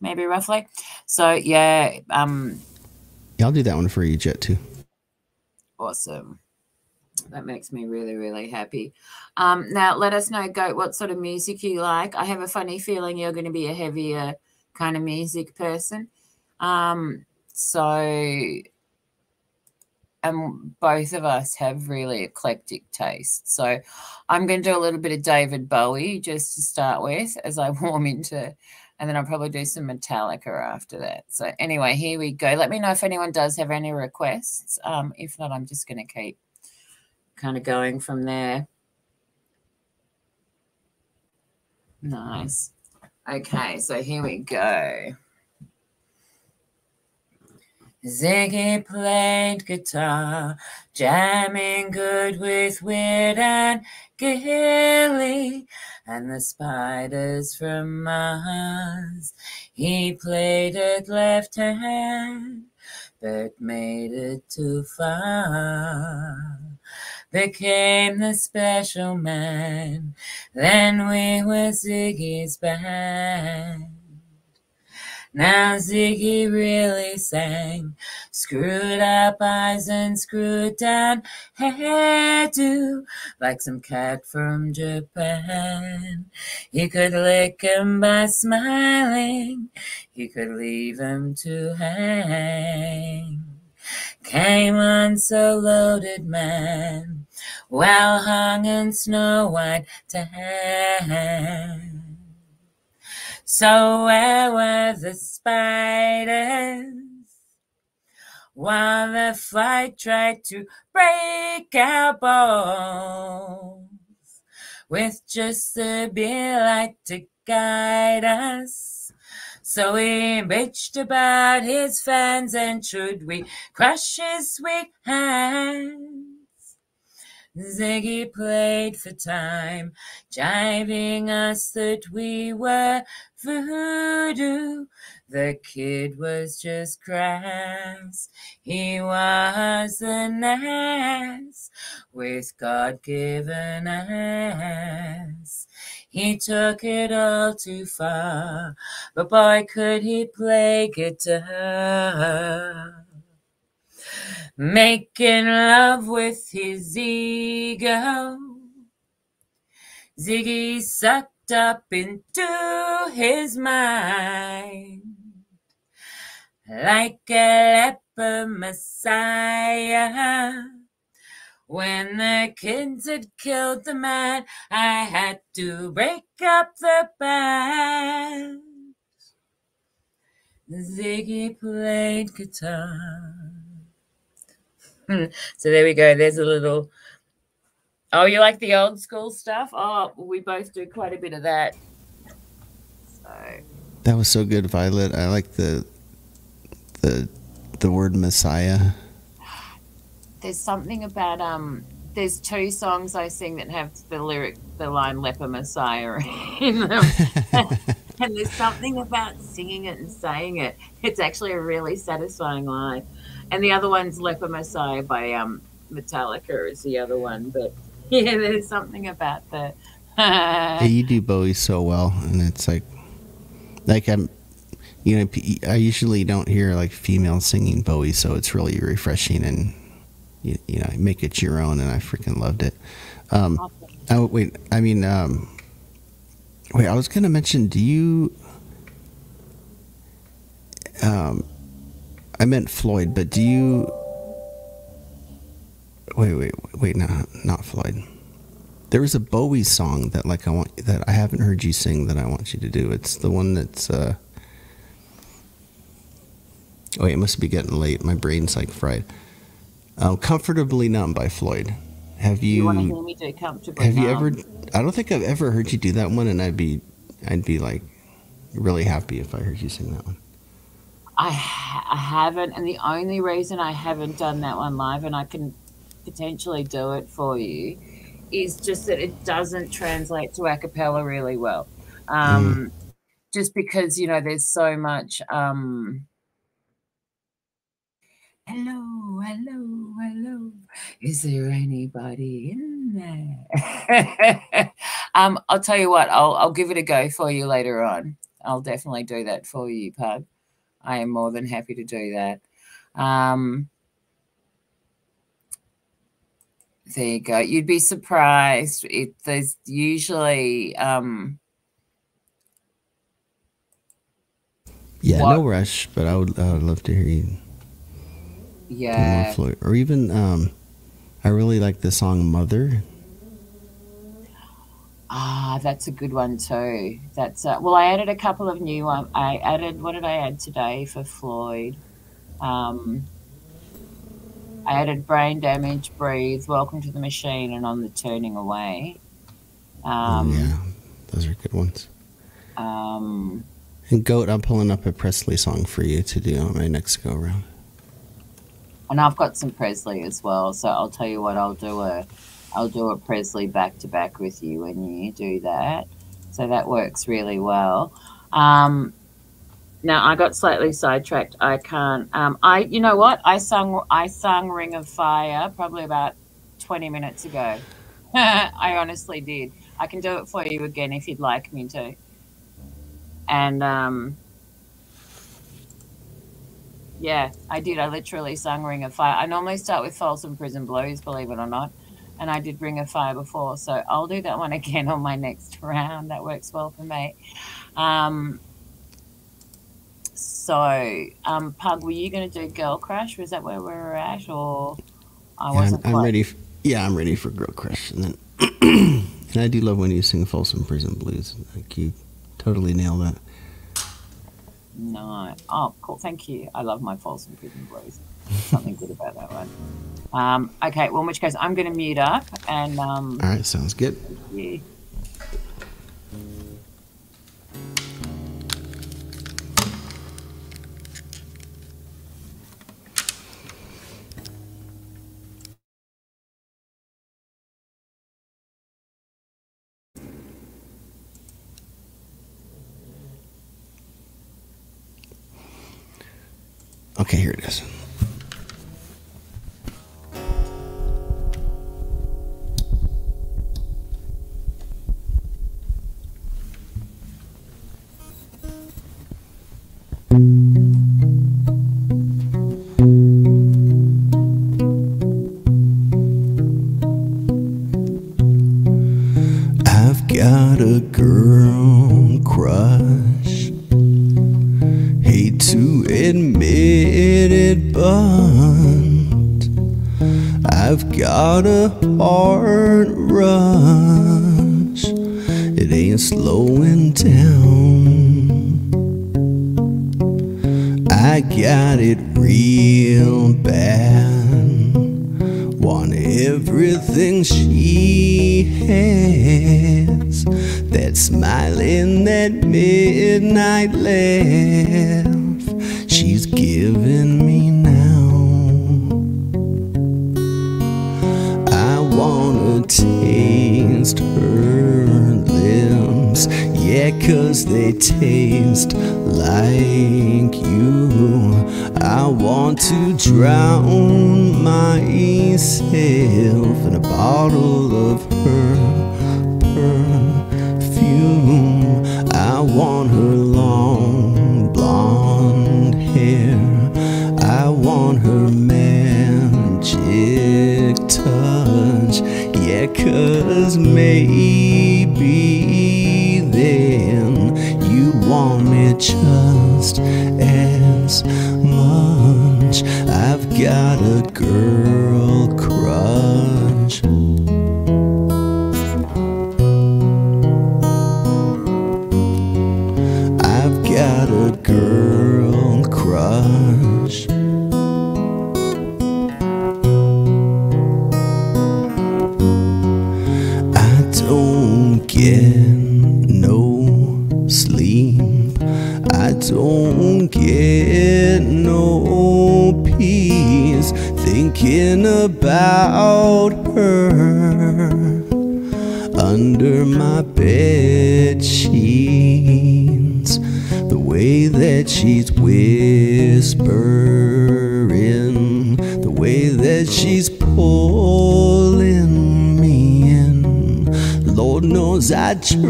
maybe roughly. So yeah, um, Yeah, I'll do that one for you, Jet, too. Awesome. That makes me really, really happy. Um, now, let us know, Goat, what sort of music you like. I have a funny feeling you're going to be a heavier kind of music person. Um, so, and both of us have really eclectic tastes. So, I'm going to do a little bit of David Bowie just to start with as I warm into, and then I'll probably do some Metallica after that. So, anyway, here we go. Let me know if anyone does have any requests. Um, if not, I'm just going to keep kind of going from there. Nice. Okay, so here we go. Ziggy played guitar, jamming good with Weird and Gilly, and the spiders from Mars. He played it left hand, but made it too far. Became the special man, then we were Ziggy's band. Now Ziggy really sang, screwed up eyes and screwed down hairdo, like some cat from Japan. He could lick him by smiling, he could leave him to hang. Came on so loaded man, well hung in snow white tan. So where were the spiders? While the flight tried to break our bones with just the beer light to guide us. So we bitched about his fans and should we crush his sweet hands? Ziggy played for time, jiving us that we were voodoo. The kid was just crass. He was an ass with God given ass. He took it all too far, but boy, could he play guitar making love with his ego. Ziggy sucked up into his mind like a leper messiah. When the kids had killed the man, I had to break up the band. Ziggy played guitar. So there we go. There's a little. Oh, you like the old school stuff? Oh, we both do quite a bit of that. So That was so good, Violet. I like the the the word Messiah. There's something about um. There's two songs I sing that have the lyric, the line "Leper Messiah" in them, and there's something about singing it and saying it. It's actually a really satisfying line. And the other one's "Leper Messiah" by um Metallica is the other one, but yeah, there's something about the. Yeah, you do Bowie so well, and it's like, like I'm, you know, I usually don't hear like females singing Bowie, so it's really refreshing and you, you know make it your own, and I freaking loved it. Um, oh wait, I mean, um, wait, I was gonna mention, do you? Um, I meant Floyd, but do you? wait, wait, wait, no, not Floyd. There was a Bowie song that like I want that I haven't heard you sing that I want you to do. It's the one that's uh Oh, wait, it must be getting late. My brain's like fried. Um, "Comfortably Numb" by Floyd. Have you? You want to hear me do comfortably? have you ever? I don't think I've ever heard you do that one, and I'd be, I'd be like, really happy if I heard you sing that one. I, ha- I haven't, and the only reason I haven't done that one live, and I can potentially do it for you, is just that it doesn't translate to a cappella really well. Um, Just because you know there's so much. Um, hello, hello, hello. Is there anybody in there? um, I'll tell you what. I'll I'll give it a go for you later on. I'll definitely do that for you, Pug. I am more than happy to do that. Um, there you go. You'd be surprised. It there's usually um, Yeah, What- no rush, but I would, I would love to hear you yeah. Or even um, I really like the song "Mother." Ah, that's a good one too. That's uh, well, I added a couple of new. I added what did I add today for Floyd? Um, I added brain damage, breathe, welcome to the machine, and on the turning away. Um, yeah, those are good ones. um, And Goat, I'm pulling up a Presley song for you to do on my next go round. And I've got some Presley as well. So I'll tell you what, I'll do a, I'll do a Presley back to back with you when you do that. So that works really well. Um, now I got slightly sidetracked. I can't. Um, I, you know what? I sung, I sung Ring of Fire probably about twenty minutes ago. I honestly did. I can do it for you again if you'd like me to. And um, yeah, I did. I literally sung Ring of Fire. I normally start with Folsom Prison Blues, believe it or not. And I did Ring of Fire before. So I'll do that one again on my next round. That works well for me. Um, so, um, Pug, were you going to do Girl Crush? Was that where we were at? Or I Yeah, I'm, wasn't I'm quite- ready. f yeah, I'm ready for Girl Crush, and then and I do love when you sing Folsom Prison Blues. Like you totally nail that. No. Oh, cool. Thank you. I love my Folsom Prison Blues. Something good about that one. Um, okay, well, in which case, I'm going to mute up and um, All right, sounds good. yeah. Okay, peace thinking about her under my bed sheets. The way that she's whispering, the way that she's pulling me in. Lord knows I tried,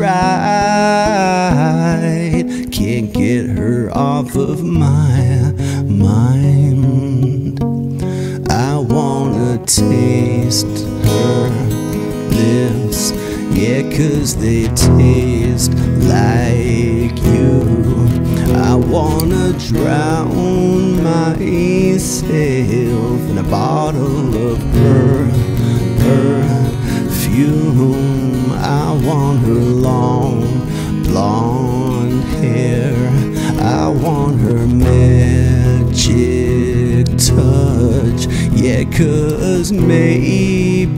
can't get her off of my mind. Taste her lips, yeah, cause they taste like you. I wanna drown myself in a bottle of her perfume. I want her long blonde hair. I want her magic touch. Yeah, cause maybe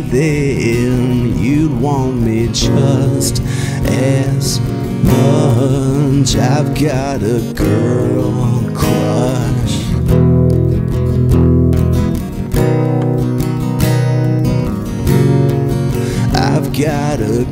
then you'd want me just as much. I've got a girl crush. I've got a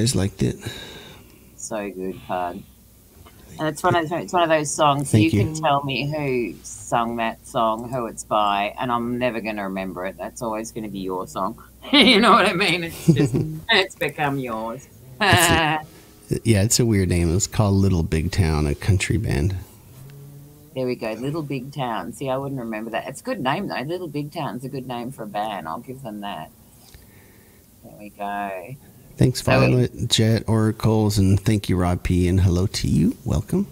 guys liked it. so good, Pug. And it's one of it's one of those songs. Thank you, you. can tell me who sung that song, who it's by, and I'm never going to remember it. That's always going to be your song. you know what I mean? It's just it's become yours. That's Yeah, it's a weird name. It's called Little Big Town, a country band. There we go. Little Big Town. See, I wouldn't remember that. It's a good name though. Little Big Town's a good name for a band. I'll give them that. There we go. Thanks, Violet, Jet, Oracles, and thank you, Rob P. And hello to you. Welcome.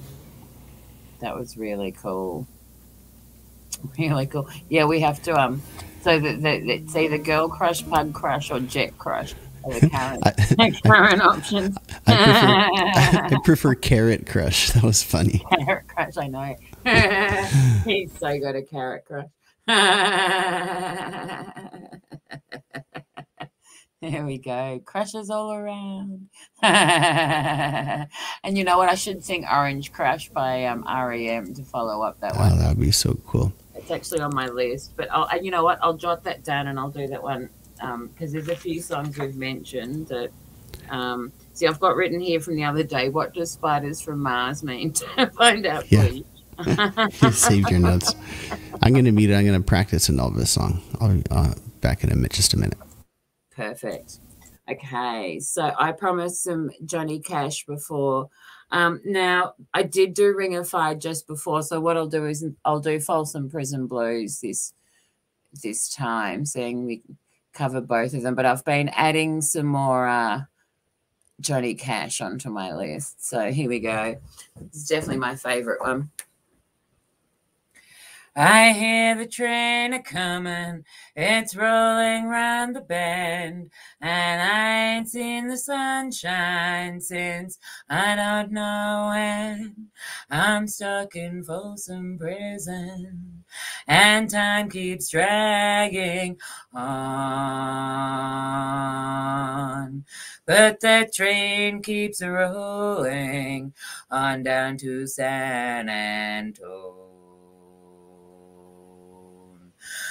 That was really cool. Really cool. Yeah, we have to um. So the, the, the it's either girl crush, pug crush, or jet crush. Current, I, current options. I prefer, I prefer Carrot Crush. That was funny. carrot crush. I know. He's so good at carrot crush. There we go. Crushes all around. and you know what? I should sing Orange Crush by um, REM to follow up that one. Oh, that would be so cool. It's actually on my list, but I'll, you know what? I'll jot that down and I'll do that one because there's a few songs we've mentioned that. Um, see, I've got written here from the other day. What do spiders from Mars mean? To find out Yeah. you. Saved your notes. I'm going to meet it. I'm going to practice an Elvis song. I'll be uh, back in a minute, just a minute. Perfect. Okay, so I promised some Johnny Cash before. Um, now I did do Ring of Fire just before, so what I'll do is I'll do Folsom Prison Blues this this time, seeing we cover both of them. But I've been adding some more uh, Johnny Cash onto my list. So here we go. It's definitely my favorite one. I hear the train a coming, it's rolling round the bend, and I ain't seen the sunshine since I don't know when. I'm stuck in Folsom Prison, and time keeps dragging on. But that train keeps rolling on down to San Antonio.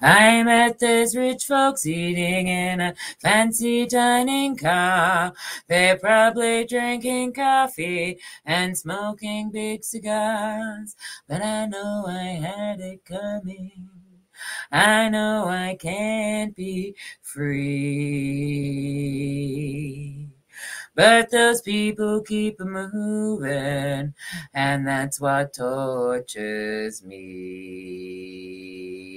I met these rich folks eating in a fancy dining car. They're probably drinking coffee and smoking big cigars. But I know I had it coming. I know I can't be free. But those people keep moving, and that's what tortures me.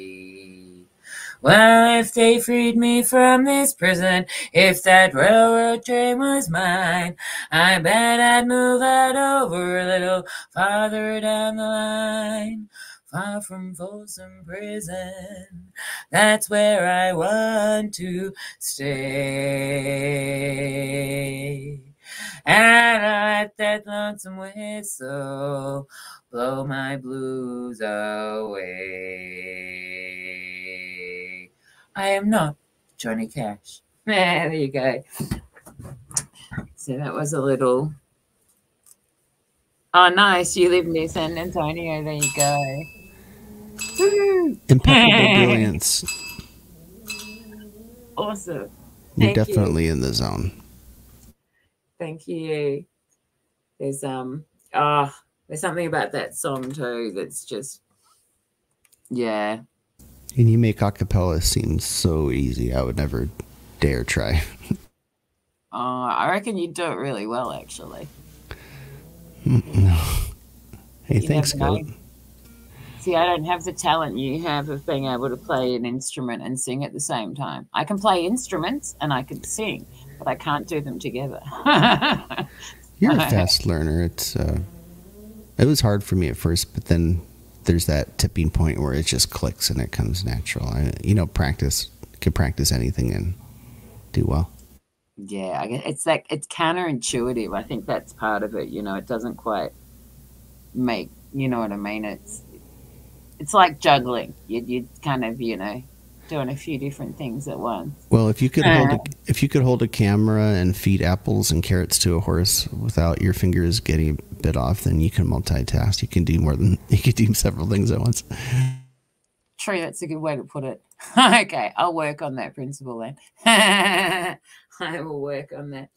Well, if they freed me from this prison, if that railroad train was mine, I bet I'd move out over a little farther down the line far from Folsom Prison. That's where I want to stay. And I let that lonesome whistle blow my blues away. I am not Johnny Cash. there you go. So that was a little. Oh, nice. You live near San Antonio. There you go. Impeccable brilliance. Awesome. You're Thank you. definitely in the zone. Thank you. There's um ah there's something about that song too that's just yeah. And you make acapella seem so easy. I would never dare try. Oh, I reckon you do it really well actually. Hey, You thanks. Goat. See, I don't have the talent you have of being able to play an instrument and sing at the same time. I can play instruments and I can sing, but I can't do them together. You're a fast learner. It's uh, it was hard for me at first, but then there's that tipping point where it just clicks and it comes natural. I, you know, practice can practice anything and do well. Yeah, I guess it's like it's counterintuitive. I think that's part of it. You know, it doesn't quite make you know what I mean. It's it's like juggling. You you kind of you know doing a few different things at once. Well, if you could hold a, if you could hold a camera and feed apples and carrots to a horse without your fingers getting bit off, then you can multitask. You can do more than you can do several things at once. True, that's a good way to put it. okay, I'll work on that principle then. I will work on that.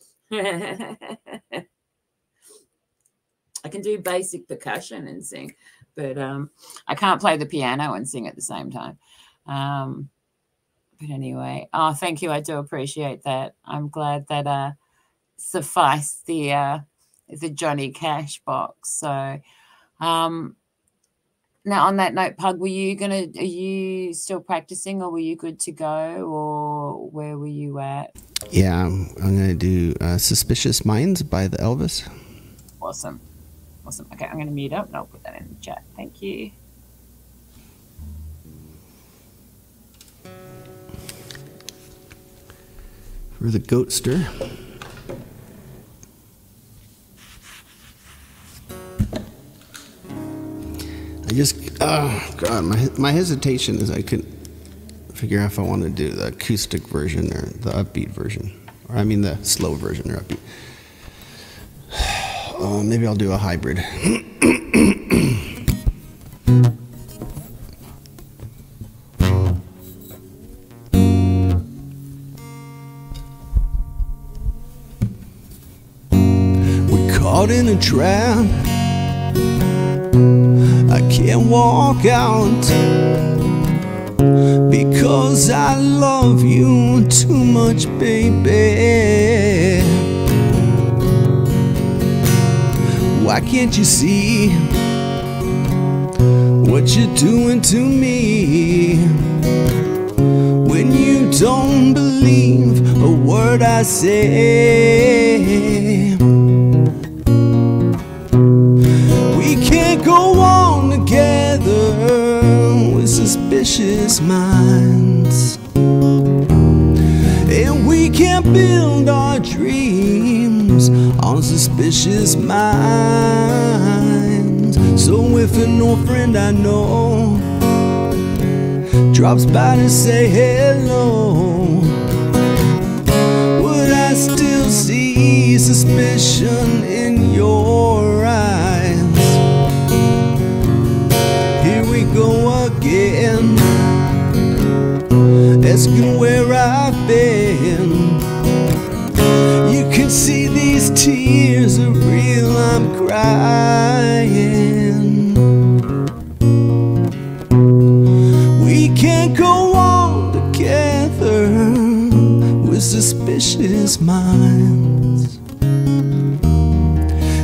I can do basic percussion and sing, but um, I can't play the piano and sing at the same time. Um, but anyway, oh, thank you. I do appreciate that. I'm glad that uh, sufficed the uh, the Johnny Cash box. So, um, now on that note, Pug, were you gonna? Are you still practicing, or were you good to go, or where were you at? Yeah, I'm, I'm gonna do uh, "Suspicious Minds" by the Elvis. Awesome, awesome. Okay, I'm gonna mute up, and I'll put that in the chat. Thank you. for the goatster. I just, oh god, my my hesitation is I couldn't figure out if I want to do the acoustic version or the upbeat version, or I mean the slow version or upbeat. Oh, maybe I'll do a hybrid. We're caught in a trap. Walk out because I love you too much, baby. Why can't you see what you're doing to me? When you don't believe a word I say. Suspicious minds. And we can't build our dreams on suspicious minds. So if an old friend I know drops by to say hello, would I still see suspicion in your asking where I've been. You can see these tears are real, I'm crying. We can't go on together with suspicious minds.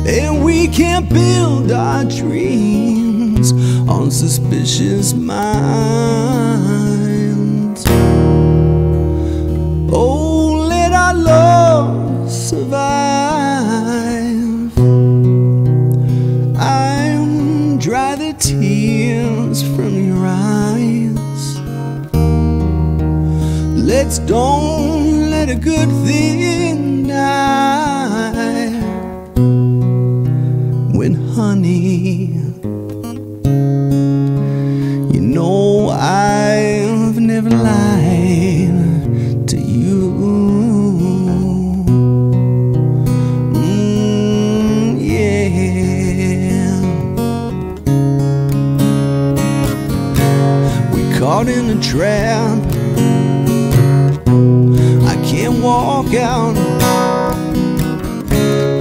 And we can't build our dreams on suspicious minds. Don't let a good thing die. When honey, you know I've never lied to you. Mm, yeah. We caught in a trap. Out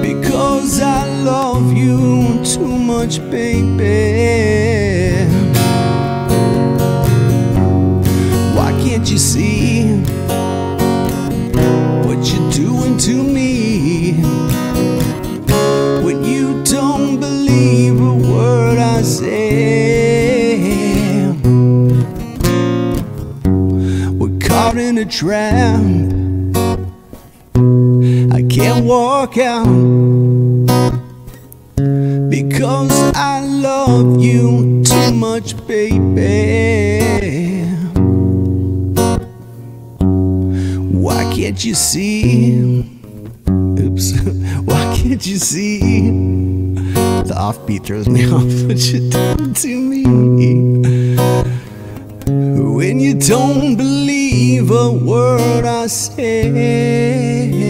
because I love you too much, baby. Why can't you see what you're doing to me? When you don't believe a word I say, we're caught in a trap. Walk out because I love you too much, baby. Why can't you see? Oops. Why can't you see? The offbeat throws me off what you done to me. When you don't believe a word I say.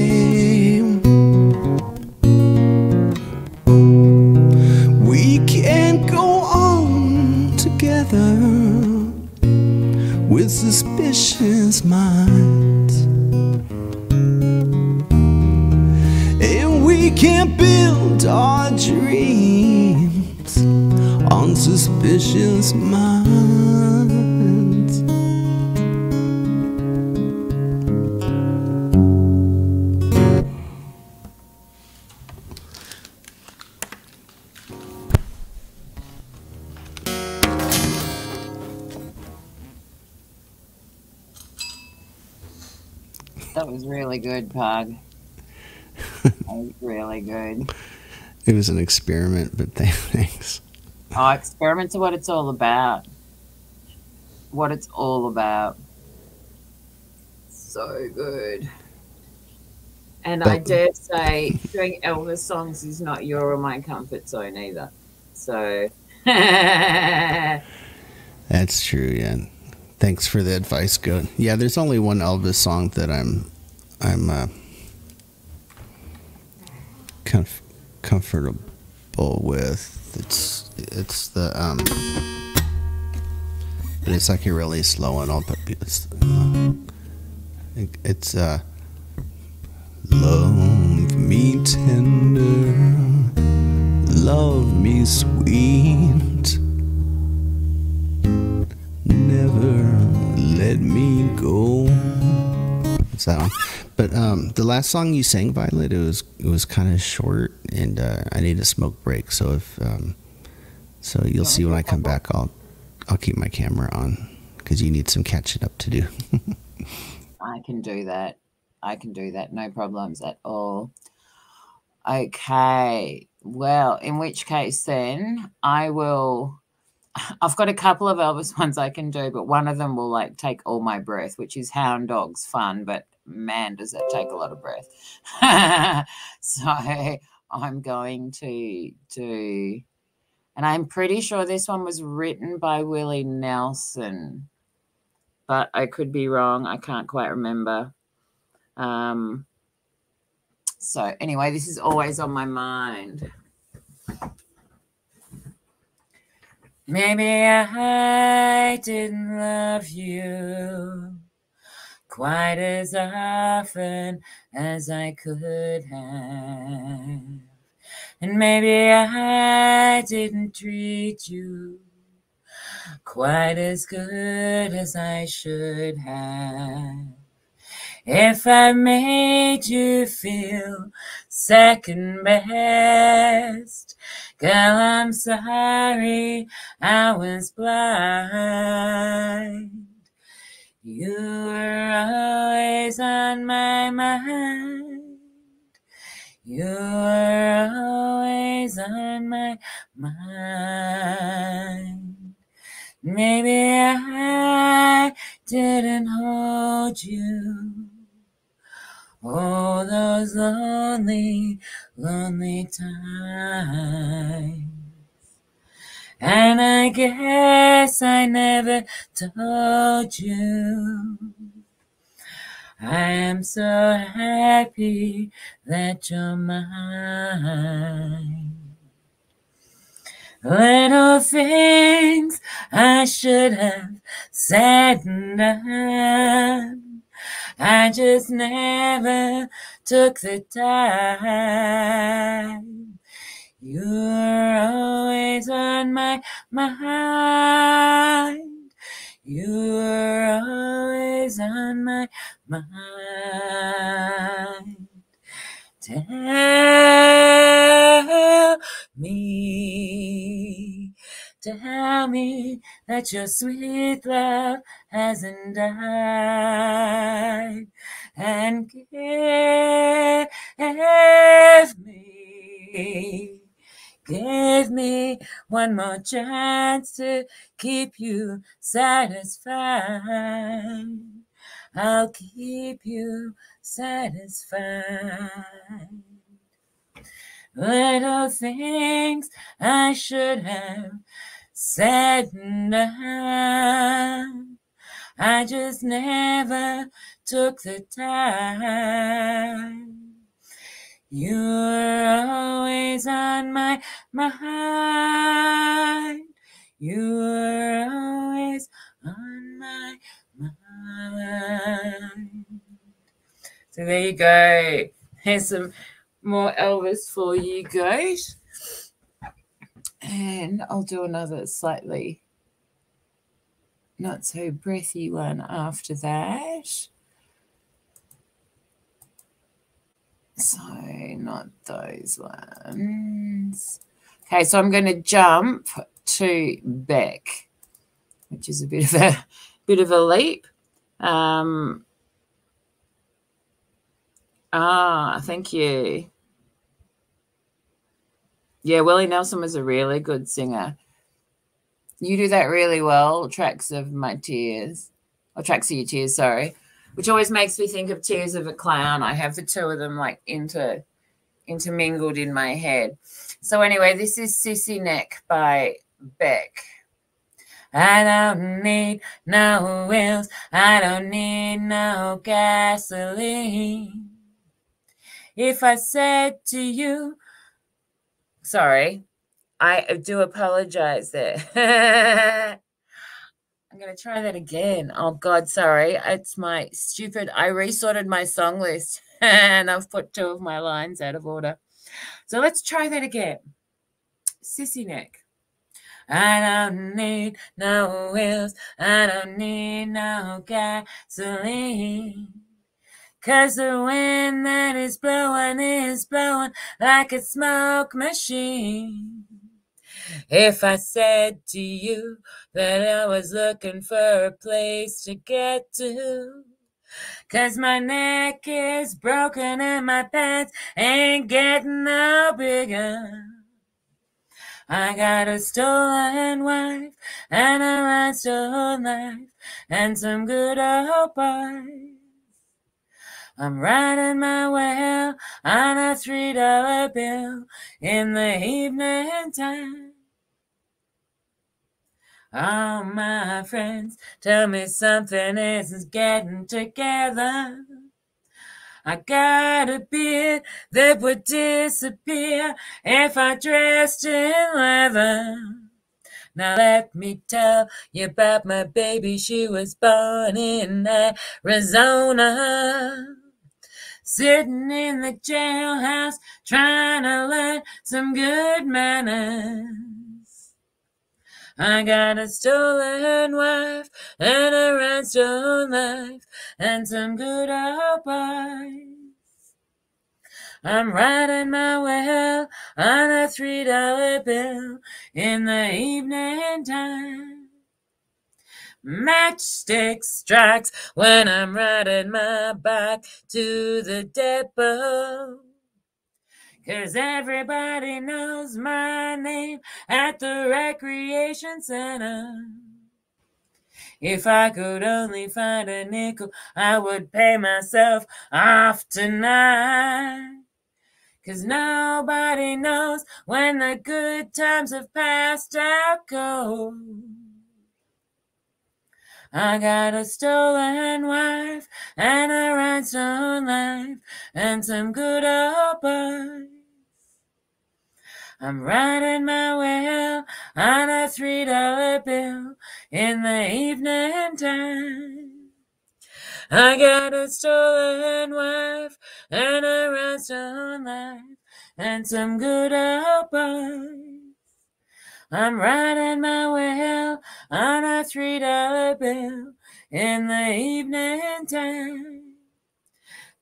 Can't build our dreams on suspicious minds. That was really good, Pug. That was really good. It was an experiment, but th- thanks. Oh, experiments are what it's all about. What it's all about. So good. And I dare say, doing Elvis songs is not your or my comfort zone either. So, That's true, yeah. Thanks for the advice, Goat. Yeah, there's only one Elvis song that I'm I'm uh, comf- comfortable with. It's it's the um but it's like a really slow and all but it's it- it's uh love me tender love me sweet never let me go. It's that one. But um, the last song you sang, Violet, it was it was kind of short, and uh, I need a smoke break. So if um, so, you'll see when I come back. I'll I'll keep my camera on because you need some catching up to do. I can do that. I can do that. No problems at all. Okay. Well, in which case, then I will I've got a couple of Elvis ones I can do, but one of them will like take all my breath, which is Hound Dog's fun, but man, does that take a lot of breath. so I'm going to do, and I'm pretty sure this one was written by Willie Nelson, but I could be wrong. I can't quite remember. Um, so anyway, this is always on my mind. Maybe I didn't love you quite as often as I could have. And maybe I didn't treat you quite as good as I should have. If I made you feel second best, girl, I'm sorry I was blind. You were always on my mind. You were always on my mind. Maybe I didn't hold you all those lonely, lonely times. And I guess I never told you. I am so happy that you're mine. Little things I should have said and done. I just never took the time. You're always on my mind. You're always on my mind. Tell me, tell me that your sweet love hasn't died, and give me Give me one more chance to keep you satisfied. I'll keep you satisfied. Little things I should have said done. I just never took the time. You're always on my mind. You're always on my mind. So there you go. Here's some more Elvis for you guys. And I'll do another slightly not so breathy one after that. So not those ones. Okay, so I'm going to jump to Beck, which is a bit of a bit of a leap. Um, ah, thank you. Yeah, Willie Nelson was a really good singer. You do that really well. Tracks of my tears, or tracks of your tears. Sorry which always makes me think of Tears of a Clown. I have the two of them like inter intermingled in my head. So anyway, this is Sissy Neck by Beck. I don't need no wheels. I don't need no gasoline. If I said to you, sorry, I do apologize there. Going to try that again. Oh, God, sorry. It's my stupid. I resorted my song list and I've put two of my lines out of order. So let's try that again. Sissy neck. I don't need no wheels. I don't need no gasoline. Cause the wind that is blowing is blowing like a smoke machine. If I said to you that I was looking for a place to get to, Cause my neck is broken and my pants ain't getting no bigger. I got a stolen wife and a rhinestone life and some good old boys. I'm riding my well on a three dollar bill in the evening time. All my friends tell me something isn't getting together. I got a beard that would disappear if I dressed in leather. Now let me tell you about my baby. She was born in Arizona. Sitting in the jailhouse trying to learn some good manners. I got a stolen wife and a rhinestone life and some good boys. I'm riding my well on a three dollar bill in the evening time. Matchstick strikes when I'm riding my bike to the depot. Cause everybody knows my name at the recreation center. If I could only find a nickel, I would pay myself off tonight. Cause nobody knows when the good times have passed out cold. I got a stolen wife and a rhinestone life and some good old boys. I'm riding my well on a three dollar bill in the evening time. I got a stolen wife and a rhinestone life and some good old boys. I'm riding my well on a three dollar bill in the evening time.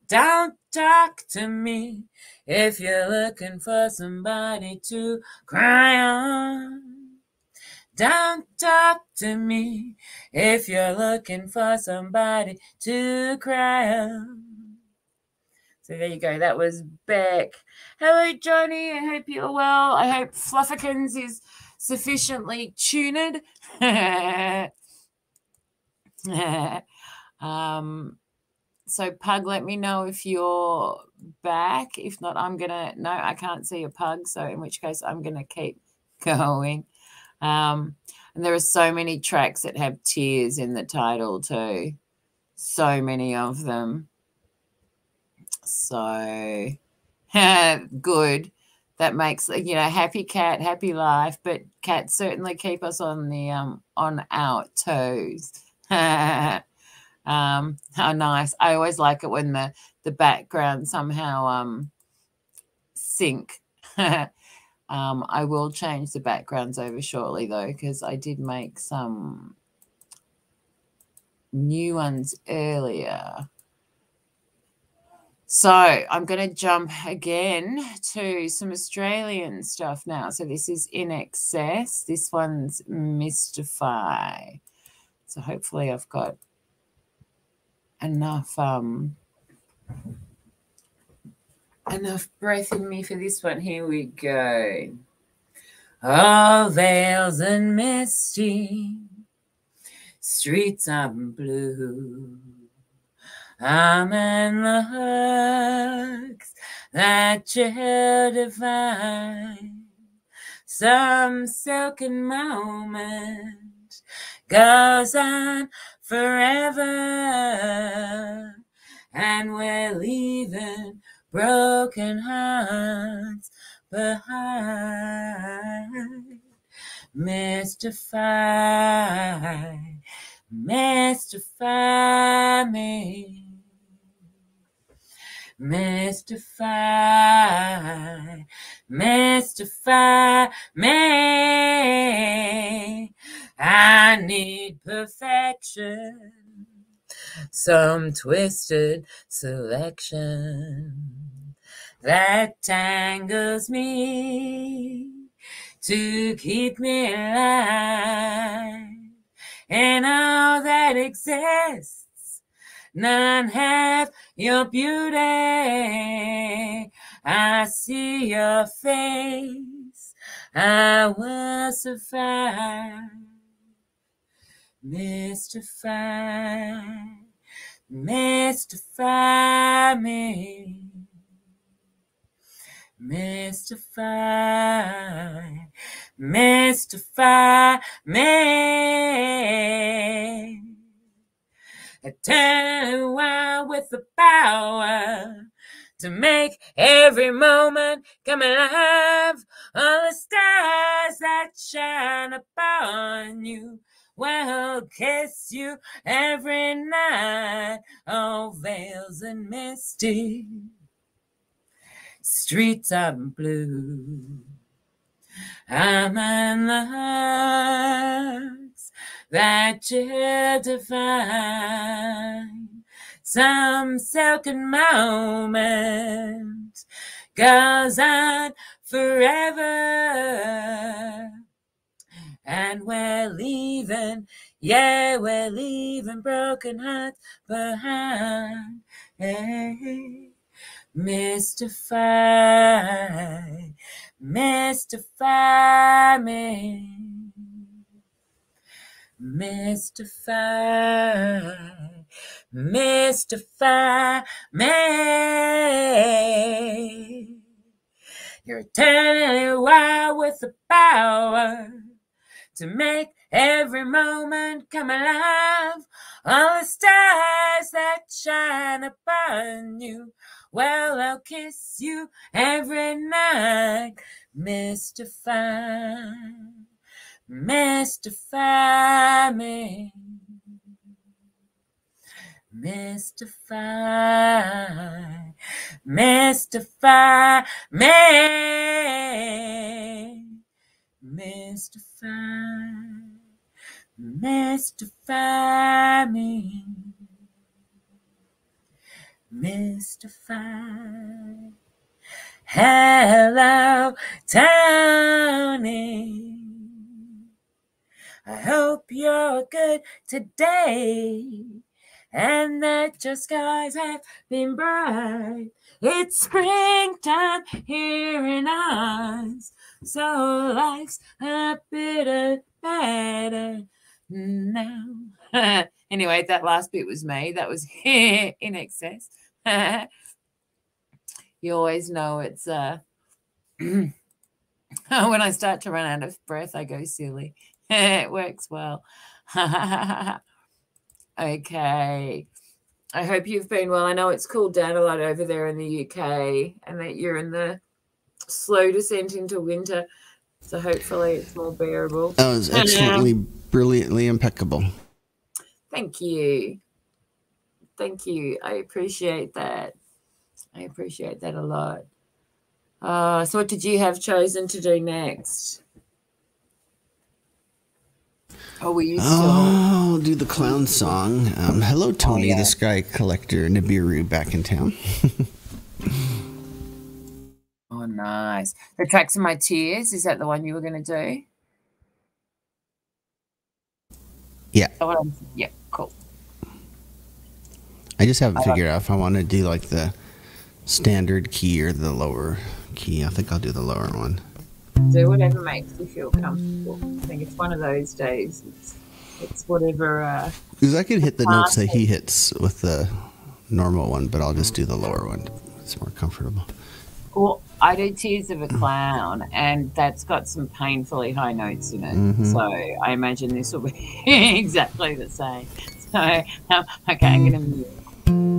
Don't talk to me if you're looking for somebody to cry on. Don't talk to me if you're looking for somebody to cry on. So there you go. That was Beck. Hello, Johnny. I hope you're well. I hope Fluffykins is sufficiently tuned. um, so, Pug, let me know if you're back. If not, I'm going to. No, I can't see a Pug. So, in which case, I'm going to keep going. Um, and there are so many tracks that have tears in the title, too. So many of them. So, good that makes you know happy cat happy life but cats certainly keep us on the um on our toes um how nice i always like it when the the background somehow um sync um i will change the backgrounds over shortly though because i did make some new ones earlier so I'm going to jump again to some Australian stuff now. So this is INXS. This one's Mystify. So hopefully I've got enough um enough breath in me for this one. Here we go. All veils and misty streets are blue I'm in the hugs that you divine. Some silken moment goes on forever, and we're leaving broken hearts behind. Mystify, mystify me mystify, mystify me. I need perfection, some twisted selection that tangles me to keep me alive and all that exists none have your beauty. I see your face, I will survive. Mystify, mystify me. Mystify, mystify me. Tell why with the power to make every moment come alive. All the stars that shine upon you will kiss you every night. All veils and misty streets are blue. I'm in the hearts that you define. Some second moment goes on forever. And we're leaving, yeah, we're leaving broken hearts behind. Hey, mystify, mystify me, mystify, mystify me. You're telling why with the power to make every moment come alive. All the stars that shine upon you, well, I'll kiss you every night. Mystify, mystify me. Mystify, mystify me. Mystify, mystify me. Mystify. Hello, Tony. I hope you're good today and that your skies have been bright. It's springtime here in us, so life's a bit better now. anyway, that last bit was me. That was in excess. you always know it's uh when I start to run out of breath, I go silly. it works well. okay. I hope you've been well. I know it's cooled down a lot over there in the UK and that you're in the slow descent into winter. So hopefully it's more bearable. That was excellently, brilliantly impeccable. Thank you. Thank you. I appreciate that. I appreciate that a lot. Uh, so, what did you have chosen to do next? Oh, were you still? Oh, do the clown song. Um, hello, Tony, oh, yeah. the Sky Collector, Nibiru, back in town. nice. The tracks of my tears. Is that the one you were going to do? Yeah. Oh, yeah. Cool. I just haven't figured out if I want to do like the standard key or the lower key. I think I'll do the lower one. Do whatever makes you feel comfortable. I think it's one of those days. It's, it's whatever. Because uh, I could hit the notes that he hits with the normal one, but I'll just do the lower one. It's more comfortable. Well, I do Tears of a Clown, and that's got some painfully high notes in it. Mm-hmm. So I imagine this will be exactly the same. So, um, okay, I'm going to mute.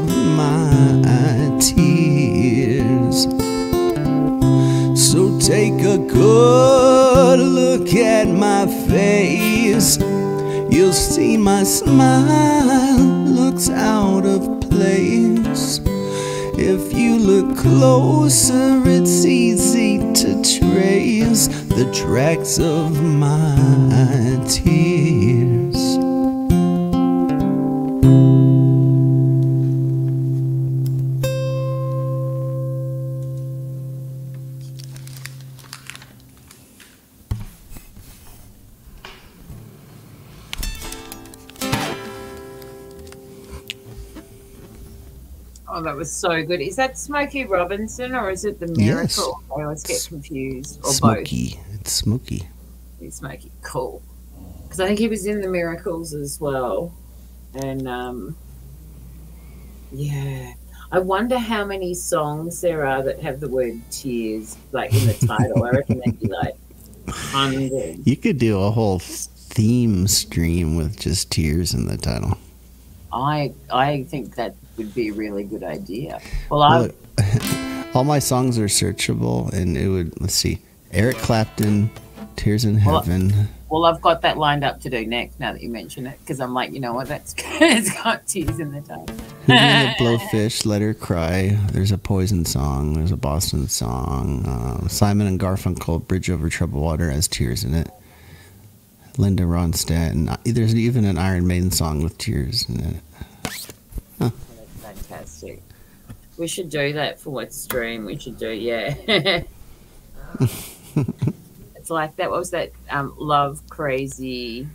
Of my tears. So take a good look at my face. You'll see my smile looks out of place. If you look closer, it's easy to trace the tracks of my tears. Was so good. Is that Smokey Robinson or is it the Yes. Miracle? I always get confused. Or both. Smoky. It's smoky. He's Smokey. Cool. Because I think he was in the Miracles as well. And um, yeah. I wonder how many songs there are that have the word tears like in the title. I reckon there'd be like hundreds. You could do a whole theme stream with just tears in the title. I I think that would be a really good idea. Well, I Look, all my songs are searchable, and it would let's see, Eric Clapton, "Tears in Well, Heaven." well I've got that lined up to do next. Now that you mention it, because I'm like, you know what? That's it's got tears in the title. Who Let Blowfish, Let Her Cry. There's a Poison song. There's a Boston song. Uh, Simon and Garfunkel, Bridge Over Troubled Water, has tears in it. Linda Ronstadt, and uh, there's even an Iron Maiden song with tears in it. That's fantastic. We should do that for what stream. We should do, yeah. it's like that. What was that? Um, Love Crazy.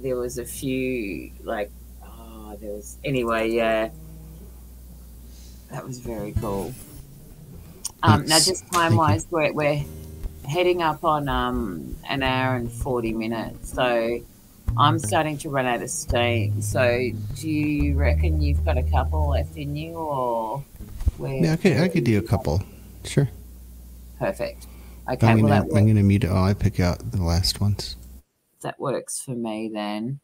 There was a few like, oh, there was anyway. Yeah, that was very cool. Um, now, just time wise, we're, we're heading up on um an hour and forty minutes, so. I'm starting to run out of steam. So, do you reckon you've got a couple left in you, or where? Yeah, I could, I could do a couple. Sure. Perfect. Okay, I'm well gonna, that I'm gonna mute it. Oh, I pick out the last ones. that works for me then.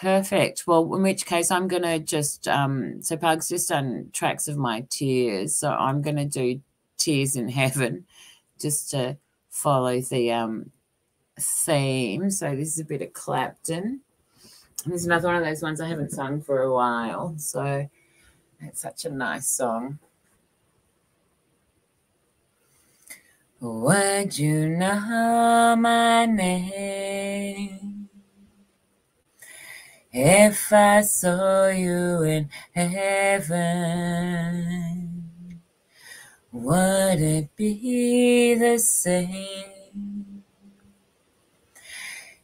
Perfect. Well, in which case, I'm going to just, um, so Pug's just done tracks of my tears. So I'm going to do Tears in Heaven just to follow the um, theme. So this is a bit of Clapton. And there's another one of those ones I haven't sung for a while. So it's such a nice song. Would you know my name if I saw you in heaven? Would it be the same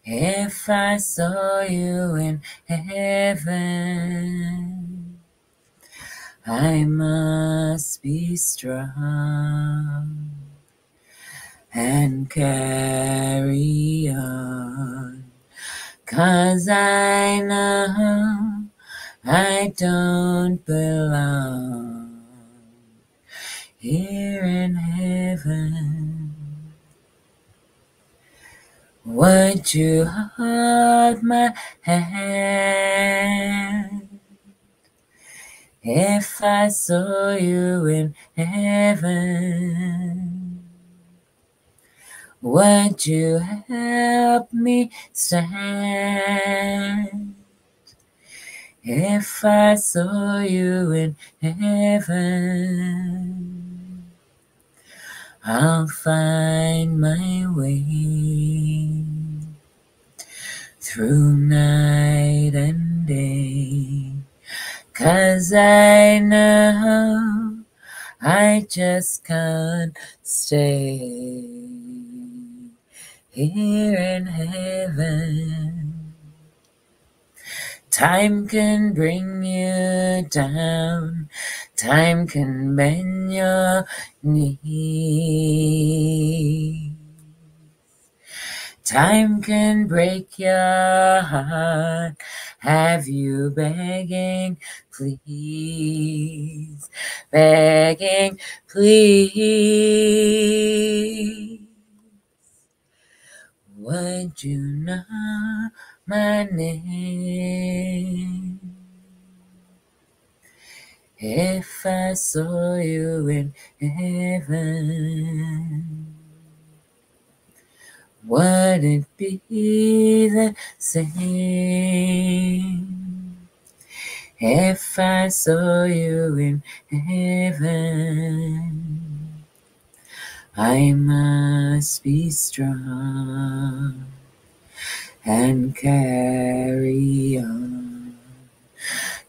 if I saw you in heaven? I must be strong and carry on. Cause I know I don't belong here in heaven. Would you hold my hand if I saw you in heaven? Would you help me stand if I saw you in heaven? I'll find my way through night and day. Cause I know I just can't stay here in heaven. Time can bring you down, time can bend your knees. Time can break your heart, have you begging, please, begging, please. Would you know my name? If I saw you in heaven, would it be the same? If I saw you in heaven, I must be strong and carry on.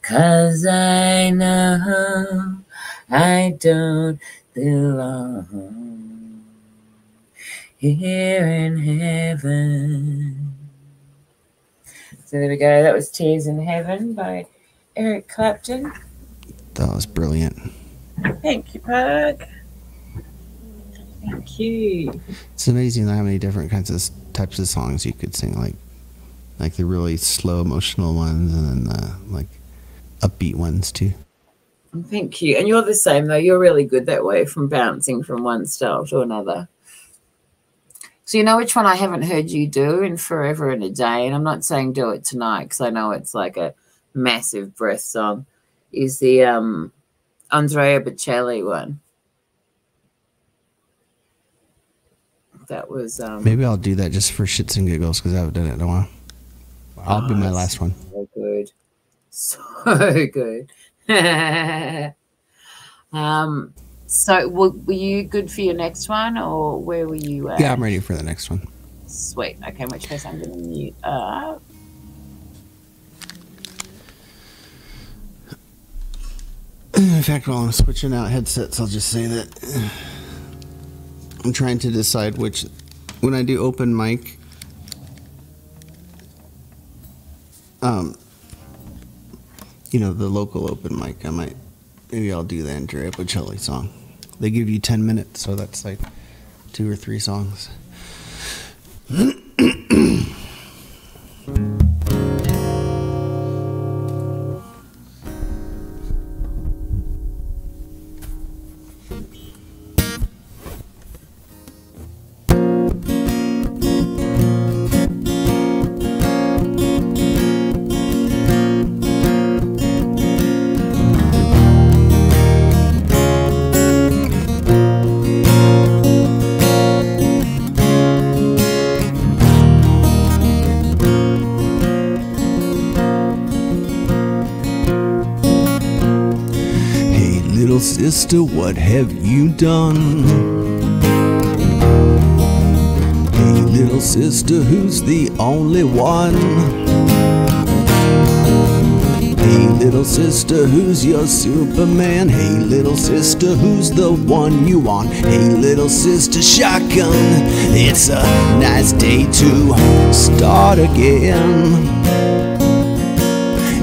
Cause I know I don't belong here in heaven. So there we go. That was Tears in Heaven by Eric Clapton. That was brilliant. Thank you, Pug. Thank you. It's amazing how many different kinds of types of songs you could sing, like like the really slow, emotional ones, and then the like upbeat ones too. Thank you. And you're the same though. You're really good that way from bouncing from one style to another. So you know which one I haven't heard you do in forever and a day, and I'm not saying do it tonight because I know it's like a massive breath song. Is the um Andrea Bocelli one? that was um, maybe I'll do that just for shits and giggles because I haven't done it in a while. I'll be my last one. So good, so good. um, so were, were you good for your next one, or where were you? At? Yeah, I'm ready for the next one. Sweet. Okay, in which case I'm going to mute up. In fact, while I'm switching out headsets, I'll just say that I'm trying to decide which. When I do open mic, um, you know, the local open mic, I might, maybe I'll do the Andrea Bocelli song. They give you 10 minutes, so that's like two or three songs. sister, what have you done? Hey, little sister, who's the only one? Hey, little sister, who's your Superman? Hey, little sister, who's the one you want? Hey, little sister, shotgun. It's a nice day to start again.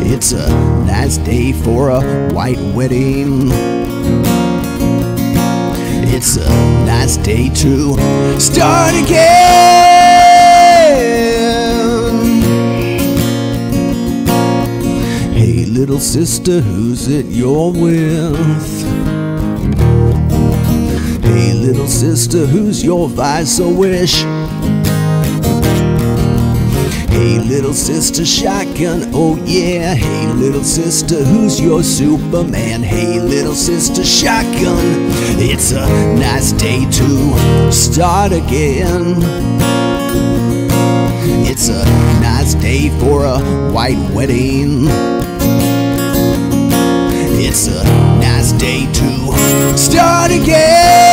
It's a nice day for a white wedding. It's a nice day to start again. Hey, little sister, who's it you're with? Hey, little sister, who's your vice or wish? Hey, little sister, shotgun, oh yeah. Hey, little sister, who's your Superman? Hey, little sister, shotgun. It's a nice day to start again. It's a nice day for a white wedding. It's a nice day to start again.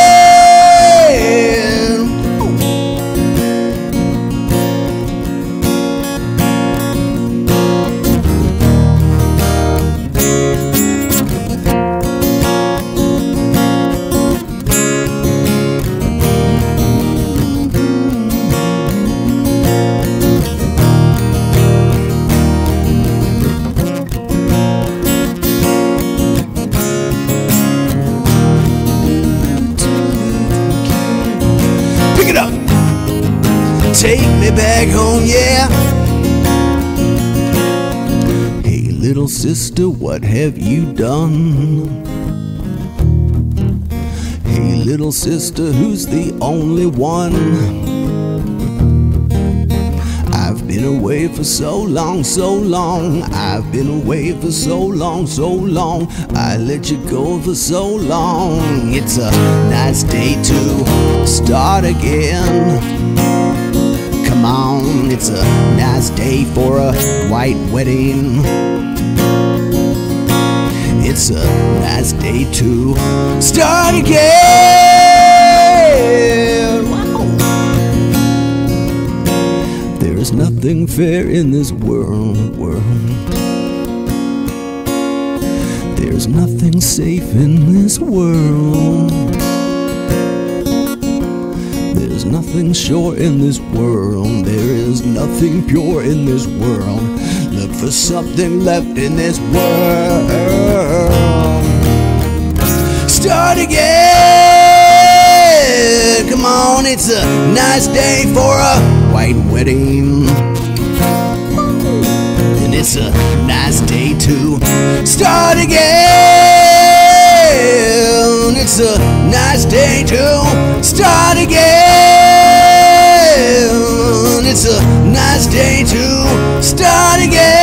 Sister, what have you done? Hey, little sister, who's the only one? I've been away for so long, so long. I've been away for so long, so long. I let you go for so long. It's a nice day to start again. Come on, it's a nice day for a white wedding. It's a nice day to start again. Wow. There is nothing fair in this world, world. There's nothing safe in this world. There's nothing sure in this world. There is nothing pure in this world. For something left in this world. Start again. Come on, it's a nice day for a white wedding. And it's a nice day to start again. It's a nice day to start again. It's a nice day to start again.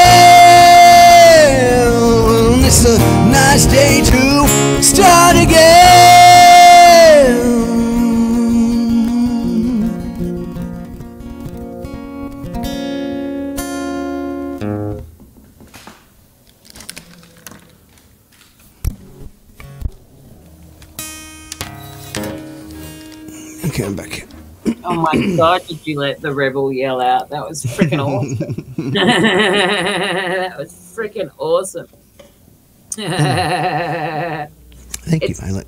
It's a nice day to start again. Okay, I'm back. Oh my god, did you let the rebel yell out? That was freaking awesome. that was freaking awesome. Thank you, Violet.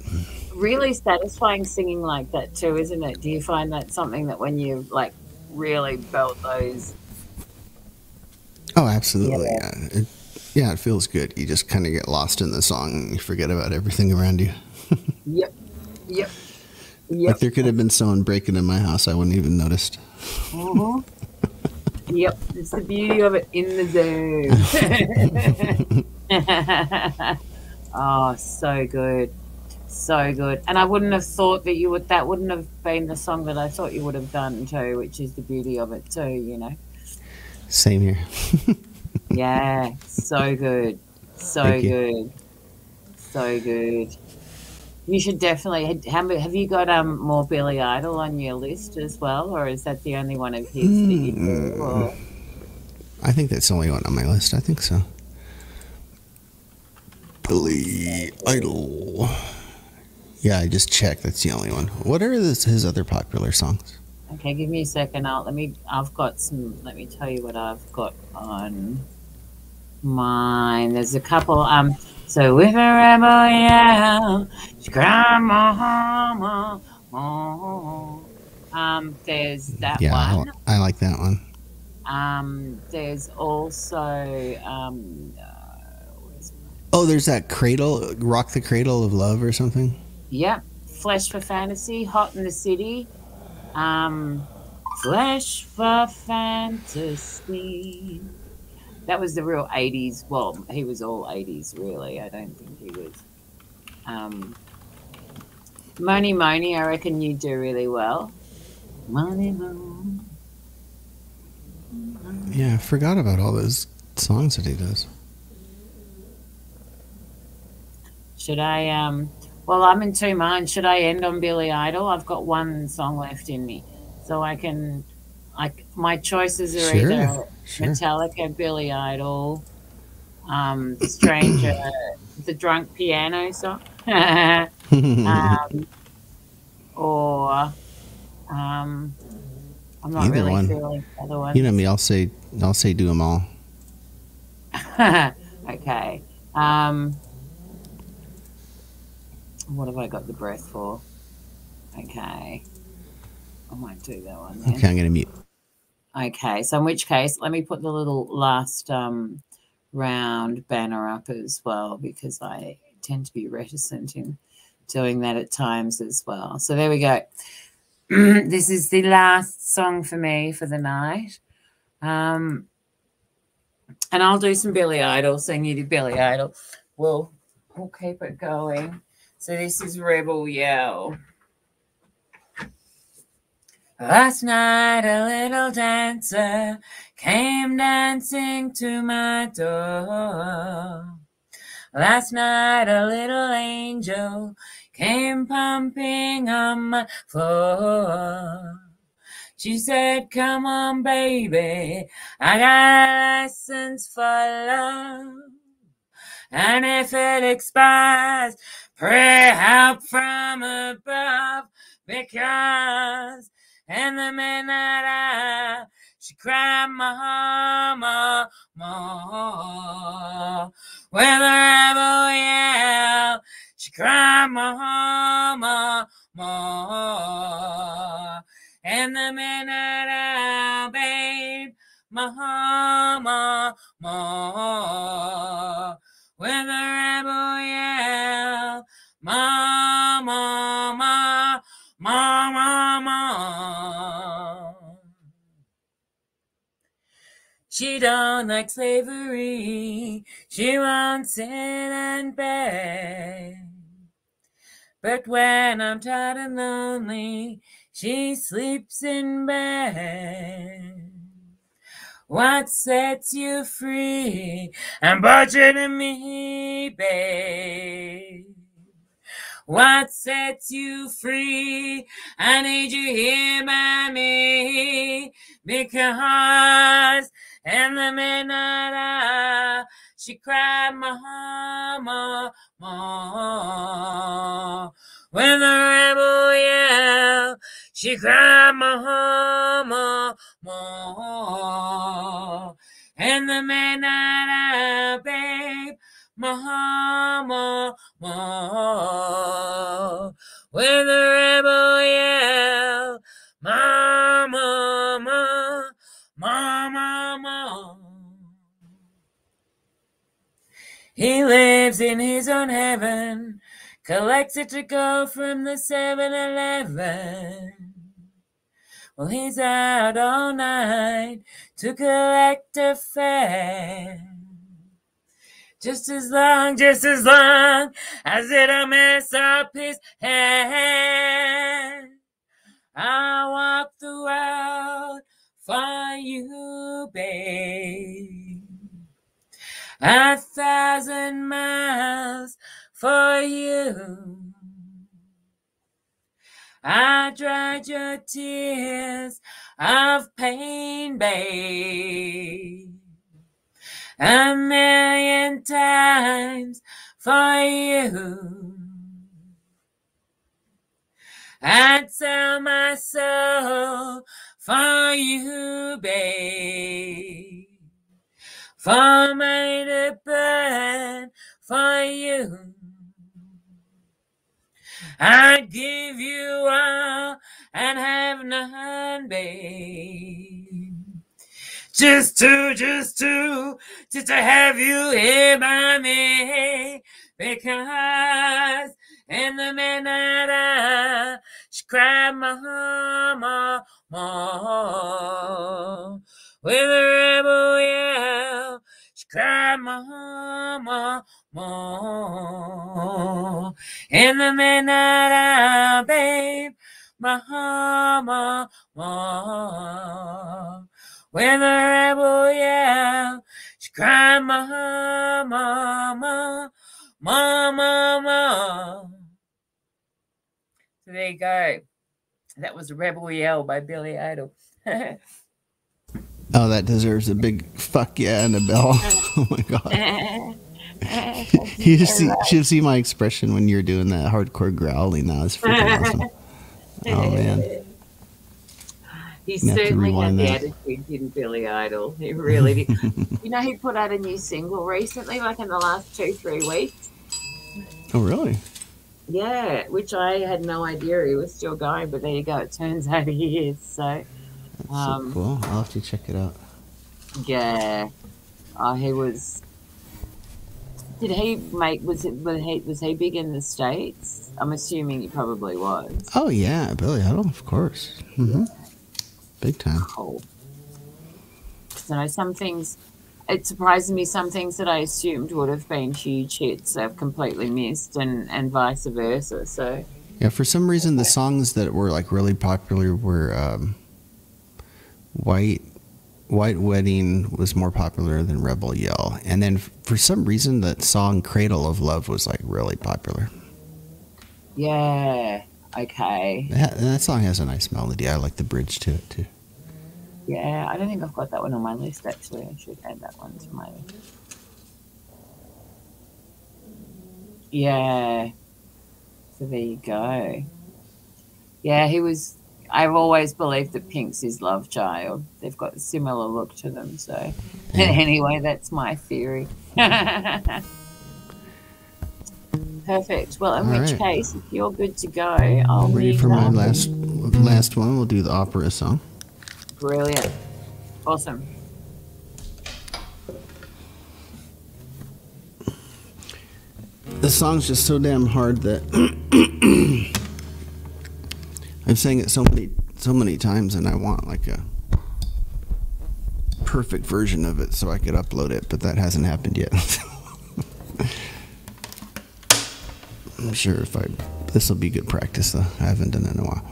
really satisfying singing like that too, isn't it? Do you find that something that when you like really belt those Oh, absolutely. Yeah. It, yeah, it feels good. You just kind of get lost in the song and you forget about everything around you. Yep. Yep. Like Yep. there could have been someone breaking in my house, I wouldn't even noticed. Mhm. Yep. It's the beauty of it in the zone. oh, so good. So good. And I wouldn't have thought that you would that wouldn't have been the song that I thought you would have done too, which is the beauty of it too, you know. Same here. Yeah, so good. So Thank you. good. So good. You should definitely. Have you got um more Billy Idol on your list as well, or is that the only one of his that you do? Or, I think that's the only one on my list. I think so. Billy Idol. Yeah, I just checked. That's the only one. What are his, his other popular songs? Okay, give me a second. I'll let me. I've got some. Let me tell you what I've got on mine. There's a couple. Um. So with a rebel yell, cried, mama, mama. Um. There's that Yeah, one. I, I like that one. Um. There's also um. Oh, there's that Cradle, Rock the Cradle of Love or something. Yep. Flesh for Fantasy, Hot in the City. Um, Flesh for Fantasy. That was the real 80s. Well, he was all 80s, really. I don't think he was. Um, Money Money, I reckon you do really well. Money Money. Yeah, I forgot about all those songs that he does. Should I, um, well, I'm in two minds. Should I end on Billy Idol? I've got one song left in me. So I can, I, my choices are Sure, either Sure. Metallica, Billy Idol, um, Stranger, the drunk piano song, um, or um, I'm not Either really one. feeling the other one. you know me. I'll say, I'll say, do them all. okay. Um, what have I got the breath for? Okay. I might do that one then. Okay, I'm gonna mute. Okay, so in which case, let me put the little last um, round banner up as well because I tend to be reticent in doing that at times as well. So there we go. this is the last song for me for the night. Um, and I'll do some Billy Idol, sing you to Billy Idol. We'll, we'll keep it going. So this is Rebel Yell. Last night, a little dancer came dancing to my door. Last night, a little angel came pumping on my floor. She said, Come on, baby, I got license for love. And if it expires, pray help from above because in the midnight hour, she cried, Mama, Mama, with a rebel yell. She cried, Mama, Mama, in the midnight hour, babe, Mama, Mama, with a rebel yell. Ma, ma, ma, ma, ma, ma. She don't like slavery. She wants it and bed. But when I'm tired and lonely, she sleeps in bed. What sets you free and butcher to me, babe? What sets you free? I need you here by me because in the midnight hour she cried, Mama, Mama, with the rebel yell. She cried, Mama, Mama, in the midnight hour, babe. Oh, mama, Mama, with a rebel yell. Mama, Mama, Mama. He lives in his own heaven, collects it to go from the 7 Eleven. Well, he's out all night to collect a fare. Just as long, just as long as it'll mess up his head. I'll walk the world for you, babe. A thousand miles for you. I dried your tears of pain, babe. A million times for you. I'd sell my soul for you, babe. For me to burn for you. I'd give you all and have none, babe. Just to, just to, just to have you here by me. Because in the midnight hour, she cried, Mama, Mama, with a rebel yell. She cried, Mama, Mama, in the midnight hour, babe, my Mama, Mama, with a rebel yell. She cried, Mama, Mama, Mama, Mama. So there you go. That was Rebel Yell by Billy Idol. Oh, that deserves a big fuck yeah and a bell. oh my god. you should see, should see my expression when you're doing that hardcore growling. That was freaking awesome. Oh man. He You have to certainly had the that. attitude, didn't Billy Idol? He really did. you know, he put out a new single recently, like in the last two, three weeks. Oh really? Yeah, which I had no idea he was still going, but there you go. It turns out he is. So, That's Um, so cool. I'll have to check it out. yeah, uh, he was. Did he make was it was he was he big in the states? I'm assuming he probably was. Oh yeah, Billy Idol, of course. hmm Big time. Cool. So know some things. It surprises me some things that I assumed would have been huge hits I've completely missed, and and vice versa. So Yeah, for some reason the songs that were like really popular were um, White White Wedding was more popular than Rebel Yell. And then f- for some reason that song Cradle of Love was like really popular. yeah, okay, That, that song has a nice melody. I like the bridge to it too. yeah. I don't think I've got that one on my list. Actually, I should add that one to my. Yeah. So there you go. Yeah, he was. I've always believed that Pink's his love child. They've got a similar look to them. So, Yeah. anyway, that's my theory. Perfect. Well, in All which right. case, if you're good to go, I'll Ready for my last last one? We'll do the opera song. Brilliant. Awesome. This song's just so damn hard that I've sang it so many so many times and I want like a perfect version of it so I could upload it, but that hasn't happened yet. I'm sure if I this will be good practice though. I haven't done it in a while.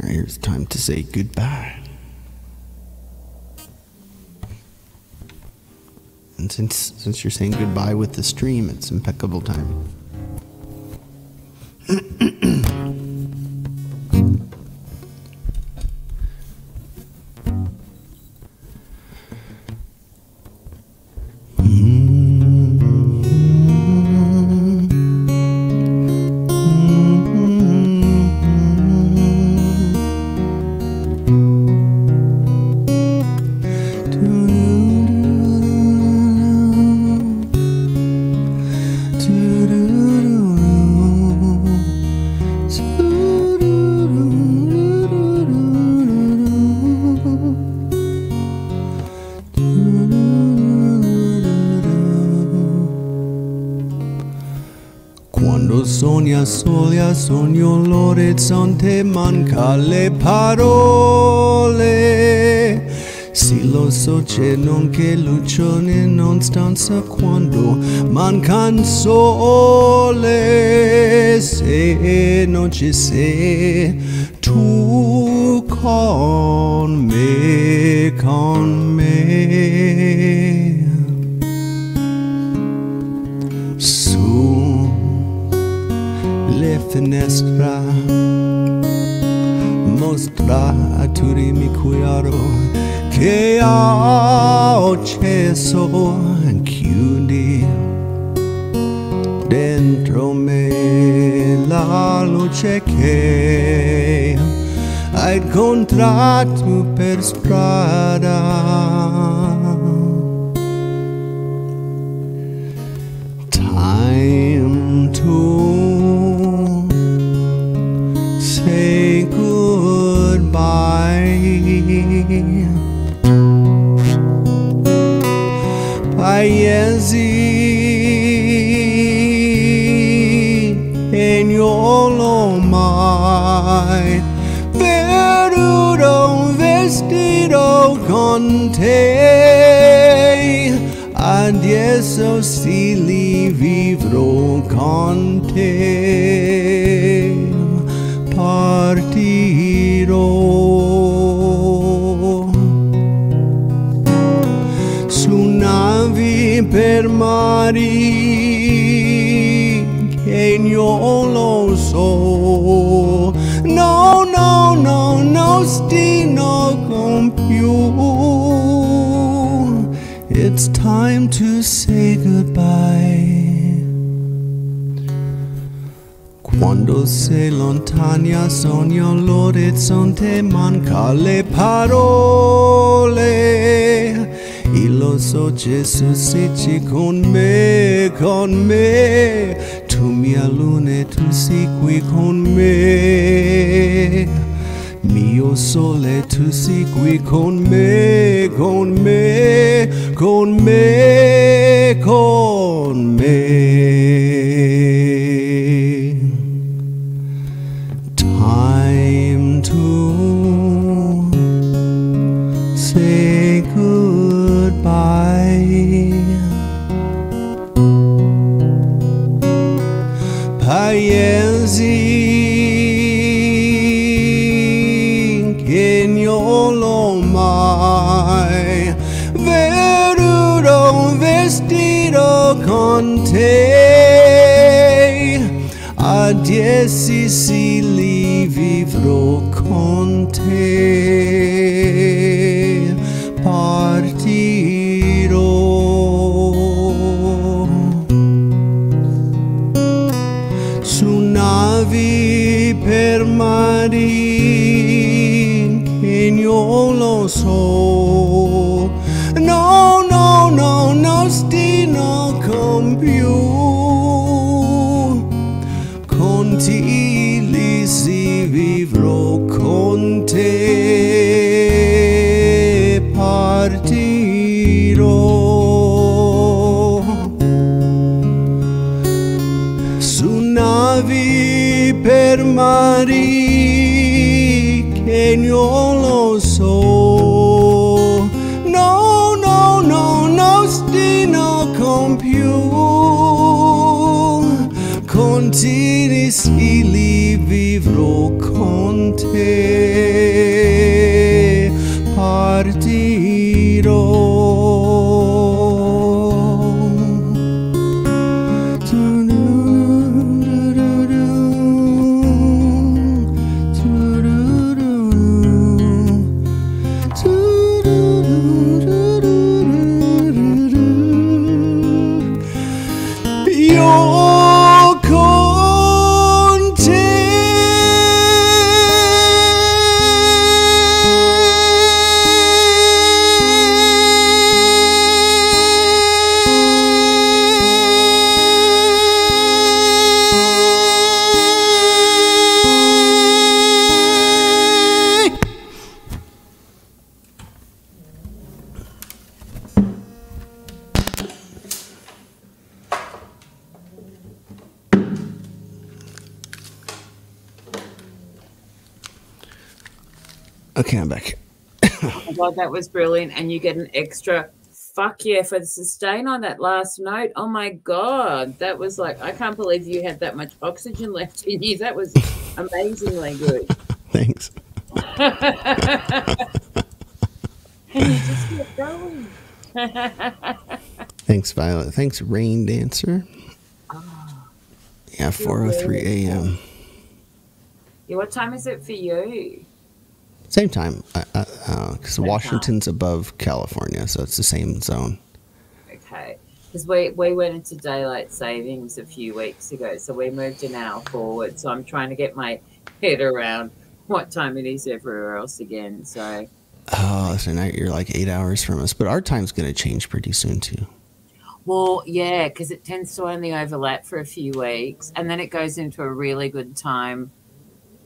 All right, here's time to say goodbye. And since since you're saying goodbye with the stream, it's impeccable timing. sogno l'orizzonte manca le parole. Sì lo so c'è non che lucione non stanza quando mancan sole. Se non ci sei tu con me, con me mostratori mi cuiaro che ho acceso chiudi dentro me. La luce che hai incontrato per strada time to say goodbye. Quando sei lontana sogno l'orizzonte manca le parole e lo so Gesù sei con me, con me tu mia luna tu sei qui con me mio sole tu sei qui con me, con me, con me, con me. Continui was brilliant. And you get an extra fuck yeah for the sustain on that last note. Oh my God. That was like, I can't believe you had that much oxygen left in you. That was amazingly good. Thanks. And you just kept going. Thanks, Violet. Thanks, Rain Dancer. Ah, yeah, 4:03 a.m. Yeah, what time is it for you? Same time, because uh, Washington's time. above California, so it's the same zone. Okay, because we we went into daylight savings a few weeks ago, so we moved an hour forward. So I'm trying to get my head around what time it is everywhere else again. So. Oh, so now you're like eight hours from us, but our time's going to change pretty soon too. Well, yeah, because it tends to only overlap for a few weeks, and then it goes into a really good time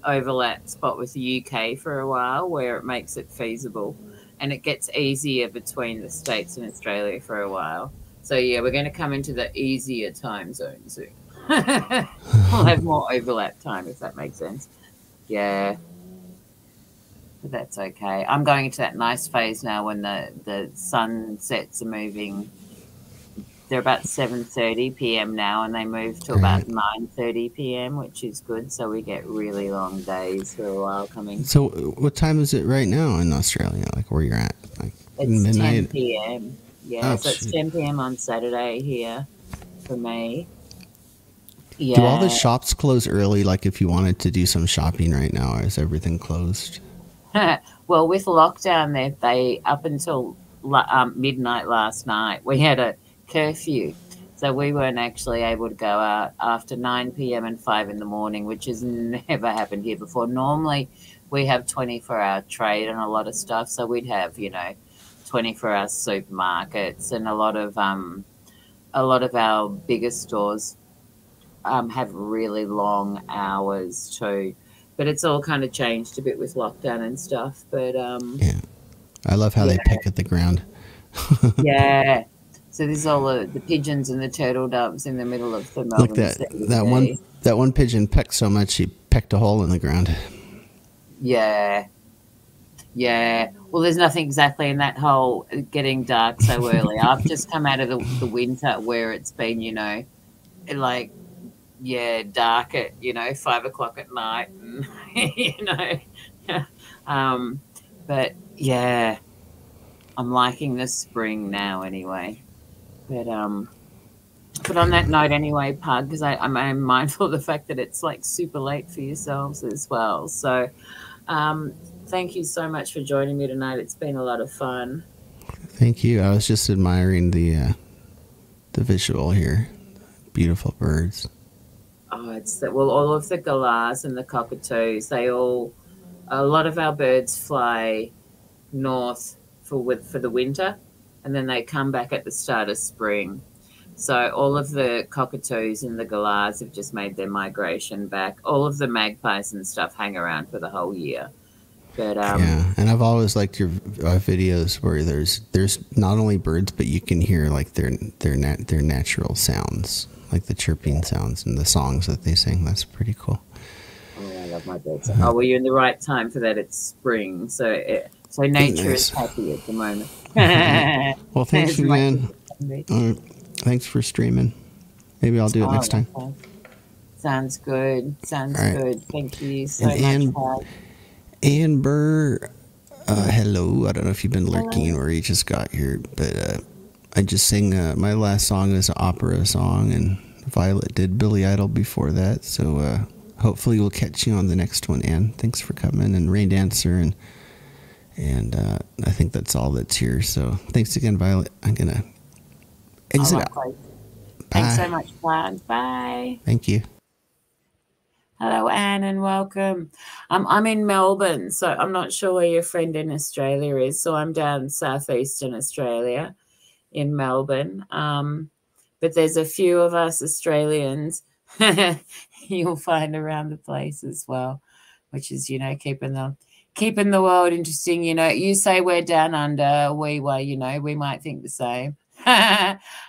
overlap spot with the UK for a while, where it makes it feasible, and it gets easier between the states and Australia for a while. So yeah, we're going to come into the easier time zone soon. we'll have more overlap time if that makes sense. Yeah. But that's okay. I'm going into that nice phase now when the, the sunsets are moving they're about 7.30 p.m. now and they move to about 9.30 p.m., which is good. So we get really long days for a while coming. So what time is it right now in Australia, like where you're at? Like it's midnight? 10 p.m. Yeah, oh, so it's 10 p.m. on Saturday here for me. Yeah. Do all the shops close early, like if you wanted to do some shopping right now, or is everything closed? well, with lockdown, they, they up until um, midnight last night, we had a curfew. So we weren't actually able to go out after 9 p.m. and 5 in the morning, which has never happened here before. Normally, we have 24 hour trade and a lot of stuff. So we'd have, you know, 24 hour supermarkets and a lot of, um, a lot of our bigger stores um, have really long hours too. But it's all kind of changed a bit with lockdown and stuff. But um, yeah, I love how yeah. they pick at the ground. yeah, so there's all the, the pigeons and the turtle doves in the middle of the Melbourne Look that that one that one pigeon pecked so much he pecked a hole in the ground. Yeah, yeah. Well, there's nothing exactly in that hole getting dark so early. I've just come out of the, the winter where it's been, you know, like yeah, dark at you know five o'clock at night, and you know, um, but yeah, I'm liking the spring now anyway. But um, but on that note, anyway, Pug, because I'm, I'm mindful of the fact that it's like super late for yourselves as well. So, um, thank you so much for joining me tonight. It's been a lot of fun. Thank you. I was just admiring the uh, the visual here. Beautiful birds. Oh, it's that. Well, all of the galahs and the cockatoos. They all. A lot of our birds fly north for with for the winter and then they come back at the start of spring. So all of the cockatoos and the galahs have just made their migration back. All of the magpies and stuff hang around for the whole year. But um, yeah, and I've always liked your uh, videos where there's there's not only birds, but you can hear like their their nat- their natural sounds, like the chirping sounds and the songs that they sing. That's pretty cool. Oh, I love my birds. Uh-huh. Oh, well, you're in the right time for that. It's spring, so it, so nature nice. is happy at the moment. Well, thanks again. Uh, thanks for streaming. Maybe I'll do it next time. Okay. Sounds good. Sounds right. good. Thank you so and much. Ann Ann Burr, uh, hello. I don't know if you've been lurking hello. or you just got here, but uh, I just sang uh, my last song is an opera song, and Violet did Billy Idol before that. So uh, hopefully we'll catch you on the next one, Ann. Thanks for coming, and Rain Dancer, and and uh, I think that's all that's here. So thanks again, Violet. I'm going to exit out. Thanks so much, Vlad. Bye. Thank you. Hello, Anne, and welcome. Um, I'm in Melbourne, so I'm not sure where your friend in Australia is. So I'm down southeastern Australia in Melbourne. Um, but there's a few of us Australians you'll find around the place as well, which is, you know, keeping the keeping the world interesting. You know, you say we're down under, we were, you know, we might think the same.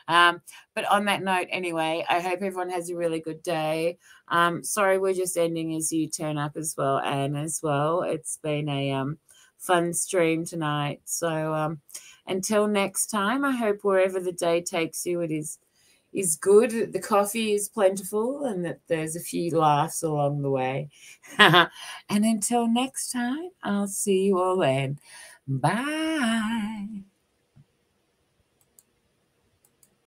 um, but on that note, anyway, I hope everyone has a really good day. Um, sorry, we're just ending as you turn up as well, Anne, as well. It's been a um, fun stream tonight. So um, until next time, I hope wherever the day takes you, it is is good, the coffee is plentiful, and that there's a few laughs along the way. and until next time, I'll see you all then. Bye.